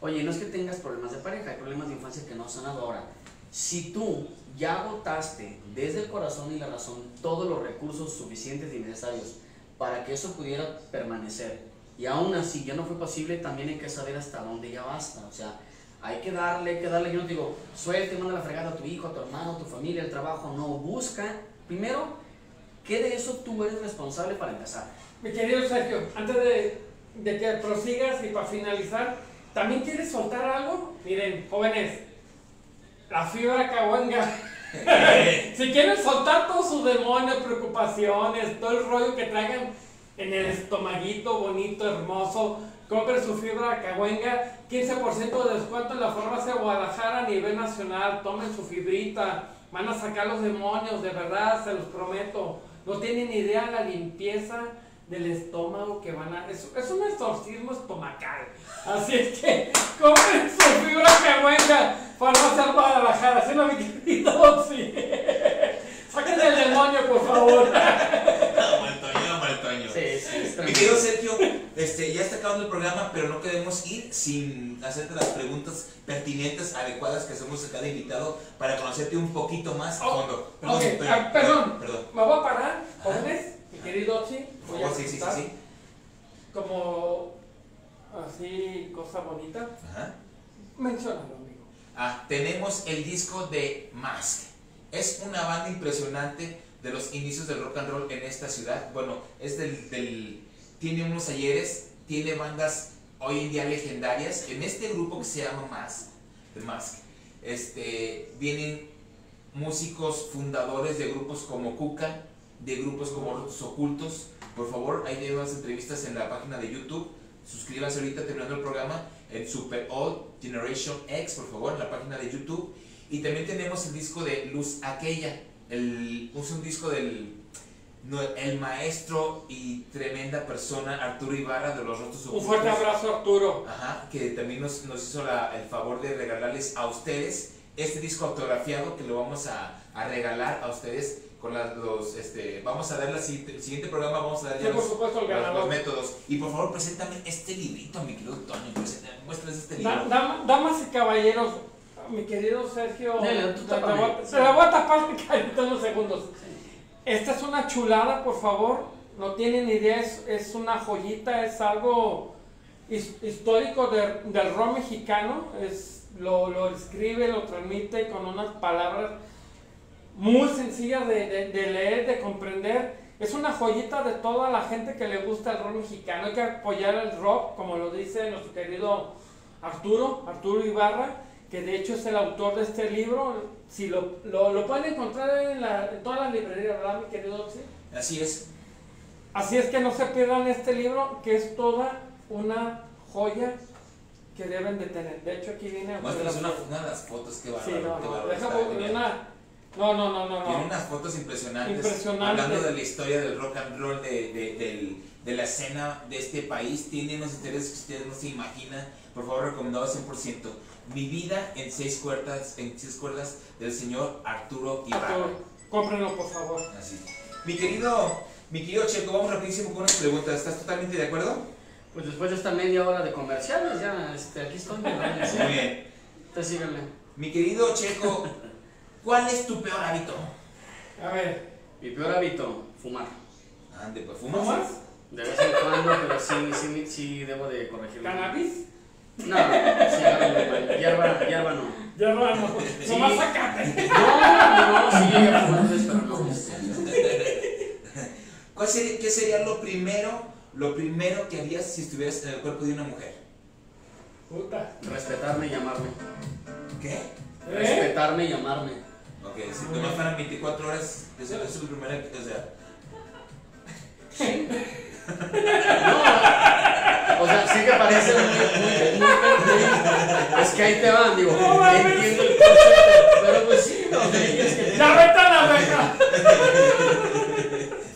Speaker 3: Oye, no es que tengas problemas de pareja, hay problemas de infancia que no son ahora. Si tú ya agotaste desde el corazón y la razón todos los recursos suficientes y necesarios para que eso pudiera permanecer y aún así ya no fue posible, también hay que saber hasta dónde ya basta. O sea, hay que darle, hay que darle. Yo no digo, suelte, manda la fregada a tu hijo, a tu hermano, a tu familia, el trabajo. No, busca. Primero, ¿qué de eso tú eres responsable para empezar?
Speaker 1: Mi querido Sergio, antes de, de que prosigas y para finalizar, ¿también quieres soltar algo? Miren, jóvenes, la fibra cahuenga. si quieren soltar todos sus demonios, preocupaciones, todo el rollo que traigan en el estomaguito bonito, hermoso, compren su fibra cahuenga, 15% de descuento en la farmacia Guadalajara a nivel nacional, tomen su fibrita, van a sacar los demonios, de verdad, se los prometo. No tienen idea la limpieza del estómago que van a... Es, es un exorcismo estomacal. Así es que compren su fibra cahuenga, farmacia Guadalajara, ¿sí no, mi querido? Sí. Saquen el demonio, por favor.
Speaker 2: Mi querido Sergio, este, ya está acabando el programa, pero no queremos ir sin hacerte las preguntas pertinentes, adecuadas que hacemos a cada invitado para conocerte un poquito más a
Speaker 1: Oh,
Speaker 2: fondo.
Speaker 1: ok, ah, perdón.
Speaker 2: perdón.
Speaker 1: Me voy a parar, jóvenes, mi querido Ochi.
Speaker 2: Por
Speaker 1: Voy a
Speaker 2: favor, sí, sí, sí,
Speaker 1: contar
Speaker 2: sí.
Speaker 1: Como así, cosa bonita.
Speaker 2: Ajá.
Speaker 1: Menciónalo, amigo.
Speaker 2: Ah, tenemos el disco de Mask. Es una banda impresionante de los inicios del rock and roll en esta ciudad. Bueno, es del, del- tiene unos ayeres, tiene bandas hoy en día legendarias. En este grupo que se llama Mask, The Mask, este, vienen músicos fundadores de grupos como Kuka, de grupos como Los Ocultos. Por favor, hay nuevas entrevistas en la página de YouTube. Suscríbanse ahorita terminando el programa en Super Old Generation X, por favor, en la página de YouTube. Y también tenemos el disco de Luz Aquella. El, es un disco del el maestro y tremenda persona Arturo Ibarra de los Rostros
Speaker 1: Un
Speaker 2: Ocultos.
Speaker 1: fuerte abrazo, Arturo.
Speaker 2: Ajá, que también nos, nos hizo la- el favor de regalarles a ustedes este disco autografiado que lo vamos a, a regalar a ustedes con las- los, este, vamos a dar la siguiente, el siguiente programa, vamos a dar
Speaker 1: Sí,
Speaker 2: ya
Speaker 1: por
Speaker 2: los,
Speaker 1: supuesto, el
Speaker 2: los- los métodos. Y por favor, preséntame este librito, mi querido Tony, muéstrales este
Speaker 1: Da-
Speaker 2: libro.
Speaker 1: dam- damas y caballeros, mi querido Sergio,
Speaker 3: Dale, tú
Speaker 1: te, la voy a tapar carita en unos segundos. Esta es una chulada, por favor. No tienen idea, es, es una joyita, es algo his- histórico de- del rock mexicano. Es, lo, lo escribe, lo transmite con unas palabras muy sencillas de, de- de leer, de comprender. Es una joyita de toda la gente que le gusta el rock mexicano. Hay que apoyar el rock, como lo dice nuestro querido Arturo, Arturo Ibarra, que de hecho es el autor de este libro. Si lo, lo, lo pueden encontrar en, la, en todas las librerías, ¿verdad, mi querido Oxy?
Speaker 2: Así es.
Speaker 1: Así es que no se pierdan este libro, que es toda una joya que deben de tener. De hecho, aquí viene...
Speaker 2: Una, una de las fotos, qué
Speaker 1: Sí,
Speaker 2: bárbaro,
Speaker 1: no, no, deja una... No, no, no, no,
Speaker 2: Tiene unas fotos impresionantes,
Speaker 1: Impresionante.
Speaker 2: hablando de la historia del rock and roll, de, de- del, de la escena de este país, tiene unos intereses que ustedes no se imaginan. Por favor, recomendado 100%. Mi vida en seis cuerdas, en seis cuerdas del señor Arturo Ibarra.
Speaker 1: Cómprenlo, por favor.
Speaker 2: Así. Mi querido, mi querido Checo, vamos rapidísimo con unas preguntas. ¿Estás totalmente de acuerdo?
Speaker 3: Pues después de esta media hora de comerciales, ya este, aquí estoy. ¿verdad?
Speaker 2: Muy bien.
Speaker 3: Entonces síganme.
Speaker 2: Mi querido Checo, ¿cuál es tu peor hábito?
Speaker 1: A ver,
Speaker 3: Mi peor hábito, fumar.
Speaker 2: Ande, pues fumas.
Speaker 1: ¿fumas?
Speaker 3: De vez en cuando, pero sí, sí, sí debo de corregirlo.
Speaker 1: ¿Cannabis?
Speaker 3: No, cigarro, hierba, hierba no.
Speaker 1: Ya no, no.
Speaker 3: Sí.
Speaker 1: Nomás sacate.
Speaker 3: No, no, sí llegué a fumar antes, pero no.
Speaker 2: ¿Cuál sería, ¿Qué sería lo primero, lo primero que harías si estuvieras en el cuerpo de una mujer?
Speaker 1: Puta.
Speaker 3: Respetarme y amarme.
Speaker 2: ¿Qué?
Speaker 1: ¿Eh?
Speaker 3: Respetarme y amarme.
Speaker 2: Ok, si nomás fueran 24 horas, eso, eso es lo primero que, o sea,
Speaker 3: O sea, sí que parece muy, muy, muy, muy- Es que ahí te van, digo,
Speaker 1: No mames.
Speaker 3: entiendo el concepto, pero pues sí, no, es que...
Speaker 1: ¡Ya vete a la verga!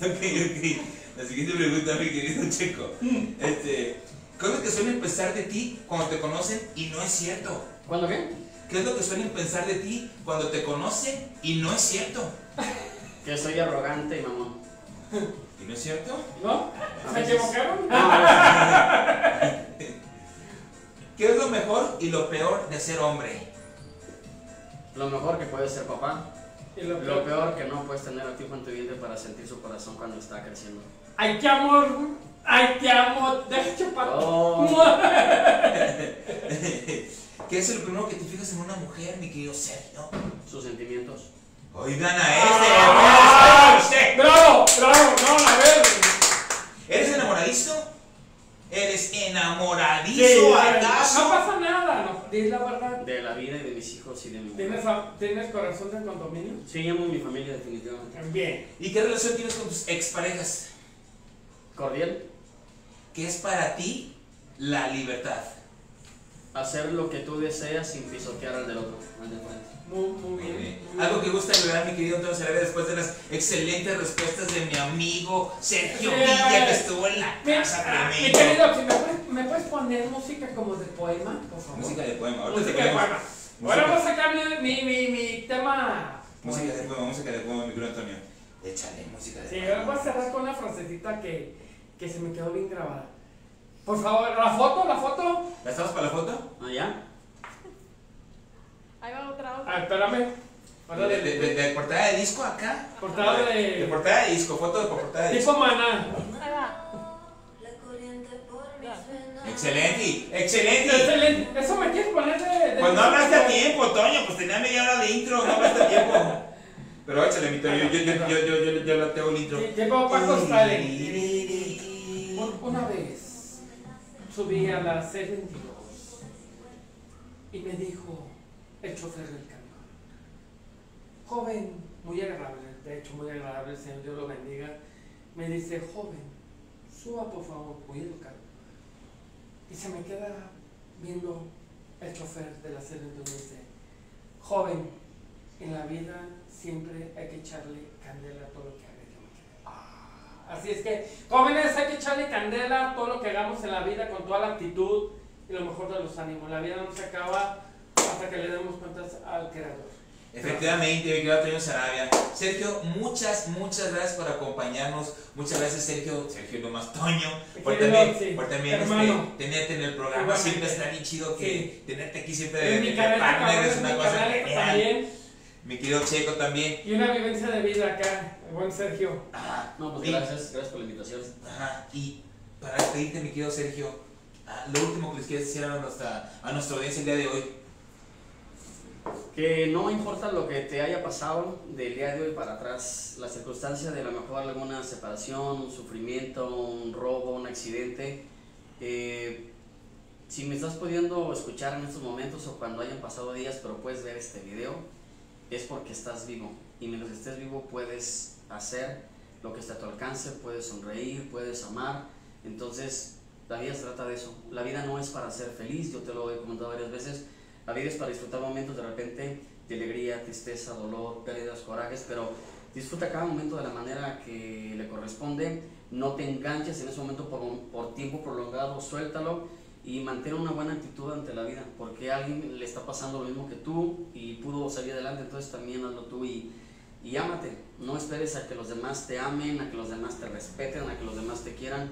Speaker 2: Ok, ok. La siguiente pregunta, mi querido Checo. Este, ¿Qué es lo que suelen pensar de ti cuando te conocen y no es cierto?
Speaker 3: ¿Cuándo qué?
Speaker 2: ¿Qué es lo que suelen pensar de ti cuando te conocen y no es cierto?
Speaker 3: Que soy arrogante y mamón.
Speaker 2: ¿Y no es cierto?
Speaker 1: ¿No? ¿Se equivocaron?
Speaker 2: ¿Qué es lo mejor y lo peor de ser hombre?
Speaker 3: Lo mejor que puede ser papá,
Speaker 1: Y lo
Speaker 3: lo
Speaker 1: peor.
Speaker 3: que no puedes tener a ti en tu vientre para sentir su corazón cuando está creciendo.
Speaker 1: ¡Ay, qué amor! ¡Ay, te amo! ¡Deja chupar!
Speaker 3: Oh.
Speaker 2: ¿Qué es lo primero que te fijas en una mujer, mi querido Sergio?
Speaker 3: Sus sentimientos.
Speaker 2: Oigan a
Speaker 1: ¡Ah!
Speaker 2: este. ¡Usted!
Speaker 1: ¡Bravo! ¡Bravo! No, a ver.
Speaker 2: ¿Eres enamoradizo? ¿Eres
Speaker 1: Sí,
Speaker 2: enamoradizo
Speaker 1: ver,
Speaker 2: acaso?
Speaker 1: no pasa nada, no. Di la verdad.
Speaker 3: De la vida y de mis hijos y de mi mujer.
Speaker 1: ¿Tienes, ¿Tienes corazón de condominio?
Speaker 3: Sí, amo a mi familia definitivamente.
Speaker 1: Bien.
Speaker 2: ¿Y qué relación tienes con tus exparejas?
Speaker 3: Cordial.
Speaker 2: ¿Qué es para ti la libertad?
Speaker 3: Hacer lo que tú deseas sin pisotear al del otro, al del frente.
Speaker 1: Muy, muy bien.
Speaker 2: bien.
Speaker 1: muy bien.
Speaker 2: Algo que gusta agregar, mi querido Antonio Sarabia, después de las excelentes respuestas de mi amigo Sergio
Speaker 1: Sí,
Speaker 2: Villa, que estuvo en la
Speaker 1: Mi,
Speaker 2: casa
Speaker 1: ah, mi
Speaker 2: tremendo.
Speaker 1: querido, si me puedes, ¿me puedes poner música como de poema, por favor?
Speaker 2: Música de poema. Ahorita
Speaker 1: Música de poema.
Speaker 2: música-
Speaker 1: Ahora vamos a sacar mi, mi, mi, mi tema.
Speaker 2: Música de poema, música de poema, mi querido Antonio. Échale música de
Speaker 1: Sí,
Speaker 2: poema.
Speaker 1: ahora voy a cerrar con una frasecita que, que se me quedó bien grabada. Por favor, la foto, la foto.
Speaker 2: ¿La estamos para la foto?
Speaker 3: ¿Ah, ya?
Speaker 4: Ahí va otra,
Speaker 1: Ah,
Speaker 4: otra.
Speaker 1: espérame. Ahora
Speaker 2: De, de, de- de portada de disco acá.
Speaker 1: Portada de-
Speaker 2: De portada de disco, foto de portada de disco.
Speaker 1: Tipo maná.
Speaker 4: Ahí va.
Speaker 2: Excelente, excelente.
Speaker 1: Excelente. Eso me quieres poner de. de
Speaker 2: Pues no hablaste a tiempo, Toño, pues tenía media hora de intro, no hablaste a tiempo. Pero échale, mi Toño, yo, yo, yo, yo, yo, yo, yo la tengo el intro.
Speaker 1: Tipo Paco Stanley. Un- Una vez subí a la C22 y me dijo el chofer del camión, joven, muy agradable, de hecho muy agradable, Señor Dios lo bendiga, me dice, joven, suba por favor, muy educado. Y se me queda viendo el chofer de la C22 y me dice, joven, en la vida siempre hay que echarle candela a todo lo que haga. Yo me quedé, "Ah". Así es que, jóvenes, hay que echarle candela a todo lo que hagamos en la vida con toda la actitud y lo mejor de los ánimos. La vida no se acaba hasta que le demos cuentas al Creador.
Speaker 2: Efectivamente, mi querido Toño Sarabia. Sergio, muchas, muchas gracias por acompañarnos. Muchas gracias, Sergio. Sergio, no más Toño. Por también,
Speaker 1: sí,
Speaker 2: por también este, tenerte en el programa.
Speaker 1: Igualmente.
Speaker 2: Siempre está bien chido que
Speaker 1: Sí.
Speaker 2: tenerte aquí siempre
Speaker 1: En
Speaker 2: de,
Speaker 1: mi canal,
Speaker 2: es una cosa
Speaker 1: también.
Speaker 2: Mi querido Checo también.
Speaker 1: Y una vivencia de vida acá, el buen Sergio.
Speaker 2: Ajá.
Speaker 3: No, pues
Speaker 2: Y-
Speaker 3: gracias, gracias por la invitación.
Speaker 2: Ajá, y para despedirte, mi querido Sergio, ah, lo último que les quieres decir a nuestra, a nuestra audiencia el día de hoy.
Speaker 3: Que no importa lo que te haya pasado del día de hoy para atrás, la circunstancia de a lo mejor alguna separación, un sufrimiento, un robo, un accidente, eh, si me estás pudiendo escuchar en estos momentos o cuando hayan pasado días, pero puedes ver este video, es porque estás vivo. Y mientras estés vivo puedes hacer lo que está a tu alcance, puedes sonreír, puedes amar. Entonces, la vida se trata de eso. La vida no es para ser feliz, yo te lo he comentado varias veces. La vida es para disfrutar momentos de repente de alegría, tristeza, dolor, pérdidas, corajes, pero disfruta cada momento de la manera que le corresponde, no te enganches en ese momento por, por tiempo prolongado, suéltalo y mantén una buena actitud ante la vida, porque a alguien le está pasando lo mismo que tú y pudo salir adelante, entonces también hazlo tú y, y ámate. No esperes a que los demás te amen, a que los demás te respeten, a que los demás te quieran.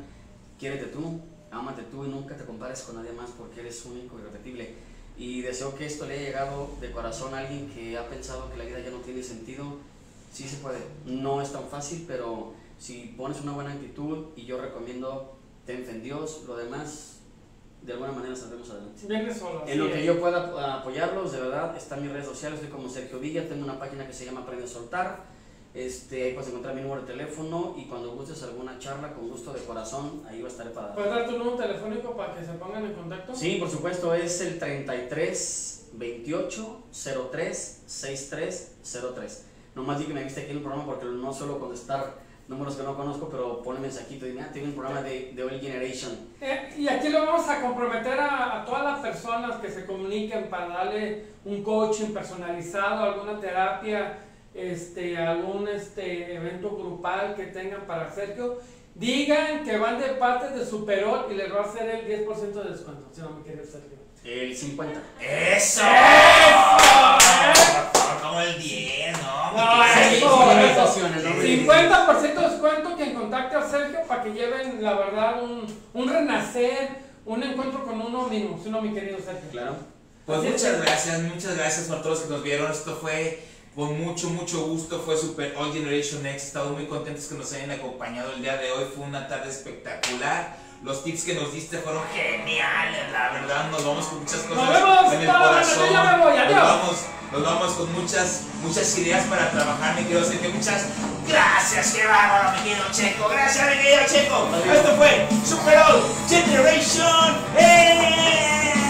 Speaker 3: Quiérete tú, ámate tú y nunca te compares con nadie más porque eres único y irrepetible. Y deseo que esto le haya llegado de corazón a alguien que ha pensado que la vida ya no tiene sentido. Sí se puede, no es tan fácil, pero si pones una buena actitud y yo recomiendo, ten fe en Dios, lo demás, de alguna manera saldremos adelante.
Speaker 1: Viene solo.
Speaker 3: En lo que
Speaker 1: es.
Speaker 3: yo pueda apoyarlos, de verdad, están mis redes sociales, estoy como Sergio Villa, tengo una página que se llama Aprende a Soltar, este, ahí puedes encontrar mi número de teléfono y cuando gustes alguna charla, con gusto de corazón, ahí va a estar para...
Speaker 1: ¿Puedes dar tu número telefónico para que se pongan en contacto?
Speaker 3: Sí, por supuesto, es el 33 28 03 63 03. Nomás di que me viste aquí en el programa porque no suelo contestar números que no conozco, pero pone mensajito y dime, ah, tengo un programa de, de Oil Generation.
Speaker 1: Eh, y aquí lo vamos a comprometer a, a todas las personas que se comuniquen para darle un coaching personalizado, alguna terapia, este, algún este, evento grupal que tengan para Sergio. Digan que van de parte de Superol y les va a hacer el 10% de descuento, si no me quiere Sergio.
Speaker 3: El 50.
Speaker 2: ¡Eso! Como el 10, ¿no?
Speaker 1: No, eso,
Speaker 3: ¿no?
Speaker 1: 50% de descuento quien contacte a Sergio para que lleven, la verdad, un, un renacer, un encuentro con uno mismo, si no, mi querido Sergio.
Speaker 3: Claro.
Speaker 2: Pues
Speaker 1: Así es
Speaker 2: muchas
Speaker 1: que-
Speaker 2: gracias, muchas gracias a todos los que nos vieron. Esto fue con mucho, mucho gusto. Fue Super All Generation X. Estamos muy contentos que nos hayan acompañado el día de hoy. Fue una tarde espectacular. Los tips que nos diste fueron geniales, la verdad. Nos vamos con muchas cosas
Speaker 1: Nos vemos,
Speaker 2: en el
Speaker 1: no, no, no,
Speaker 2: corazón.
Speaker 1: me voy,
Speaker 2: nos, vamos, nos vamos con muchas, muchas ideas para trabajar, mi querido Sergio. Muchas gracias, qué bárbaro, mi querido Checo. Gracias, mi querido Checo. Esto fue Super All Generation X.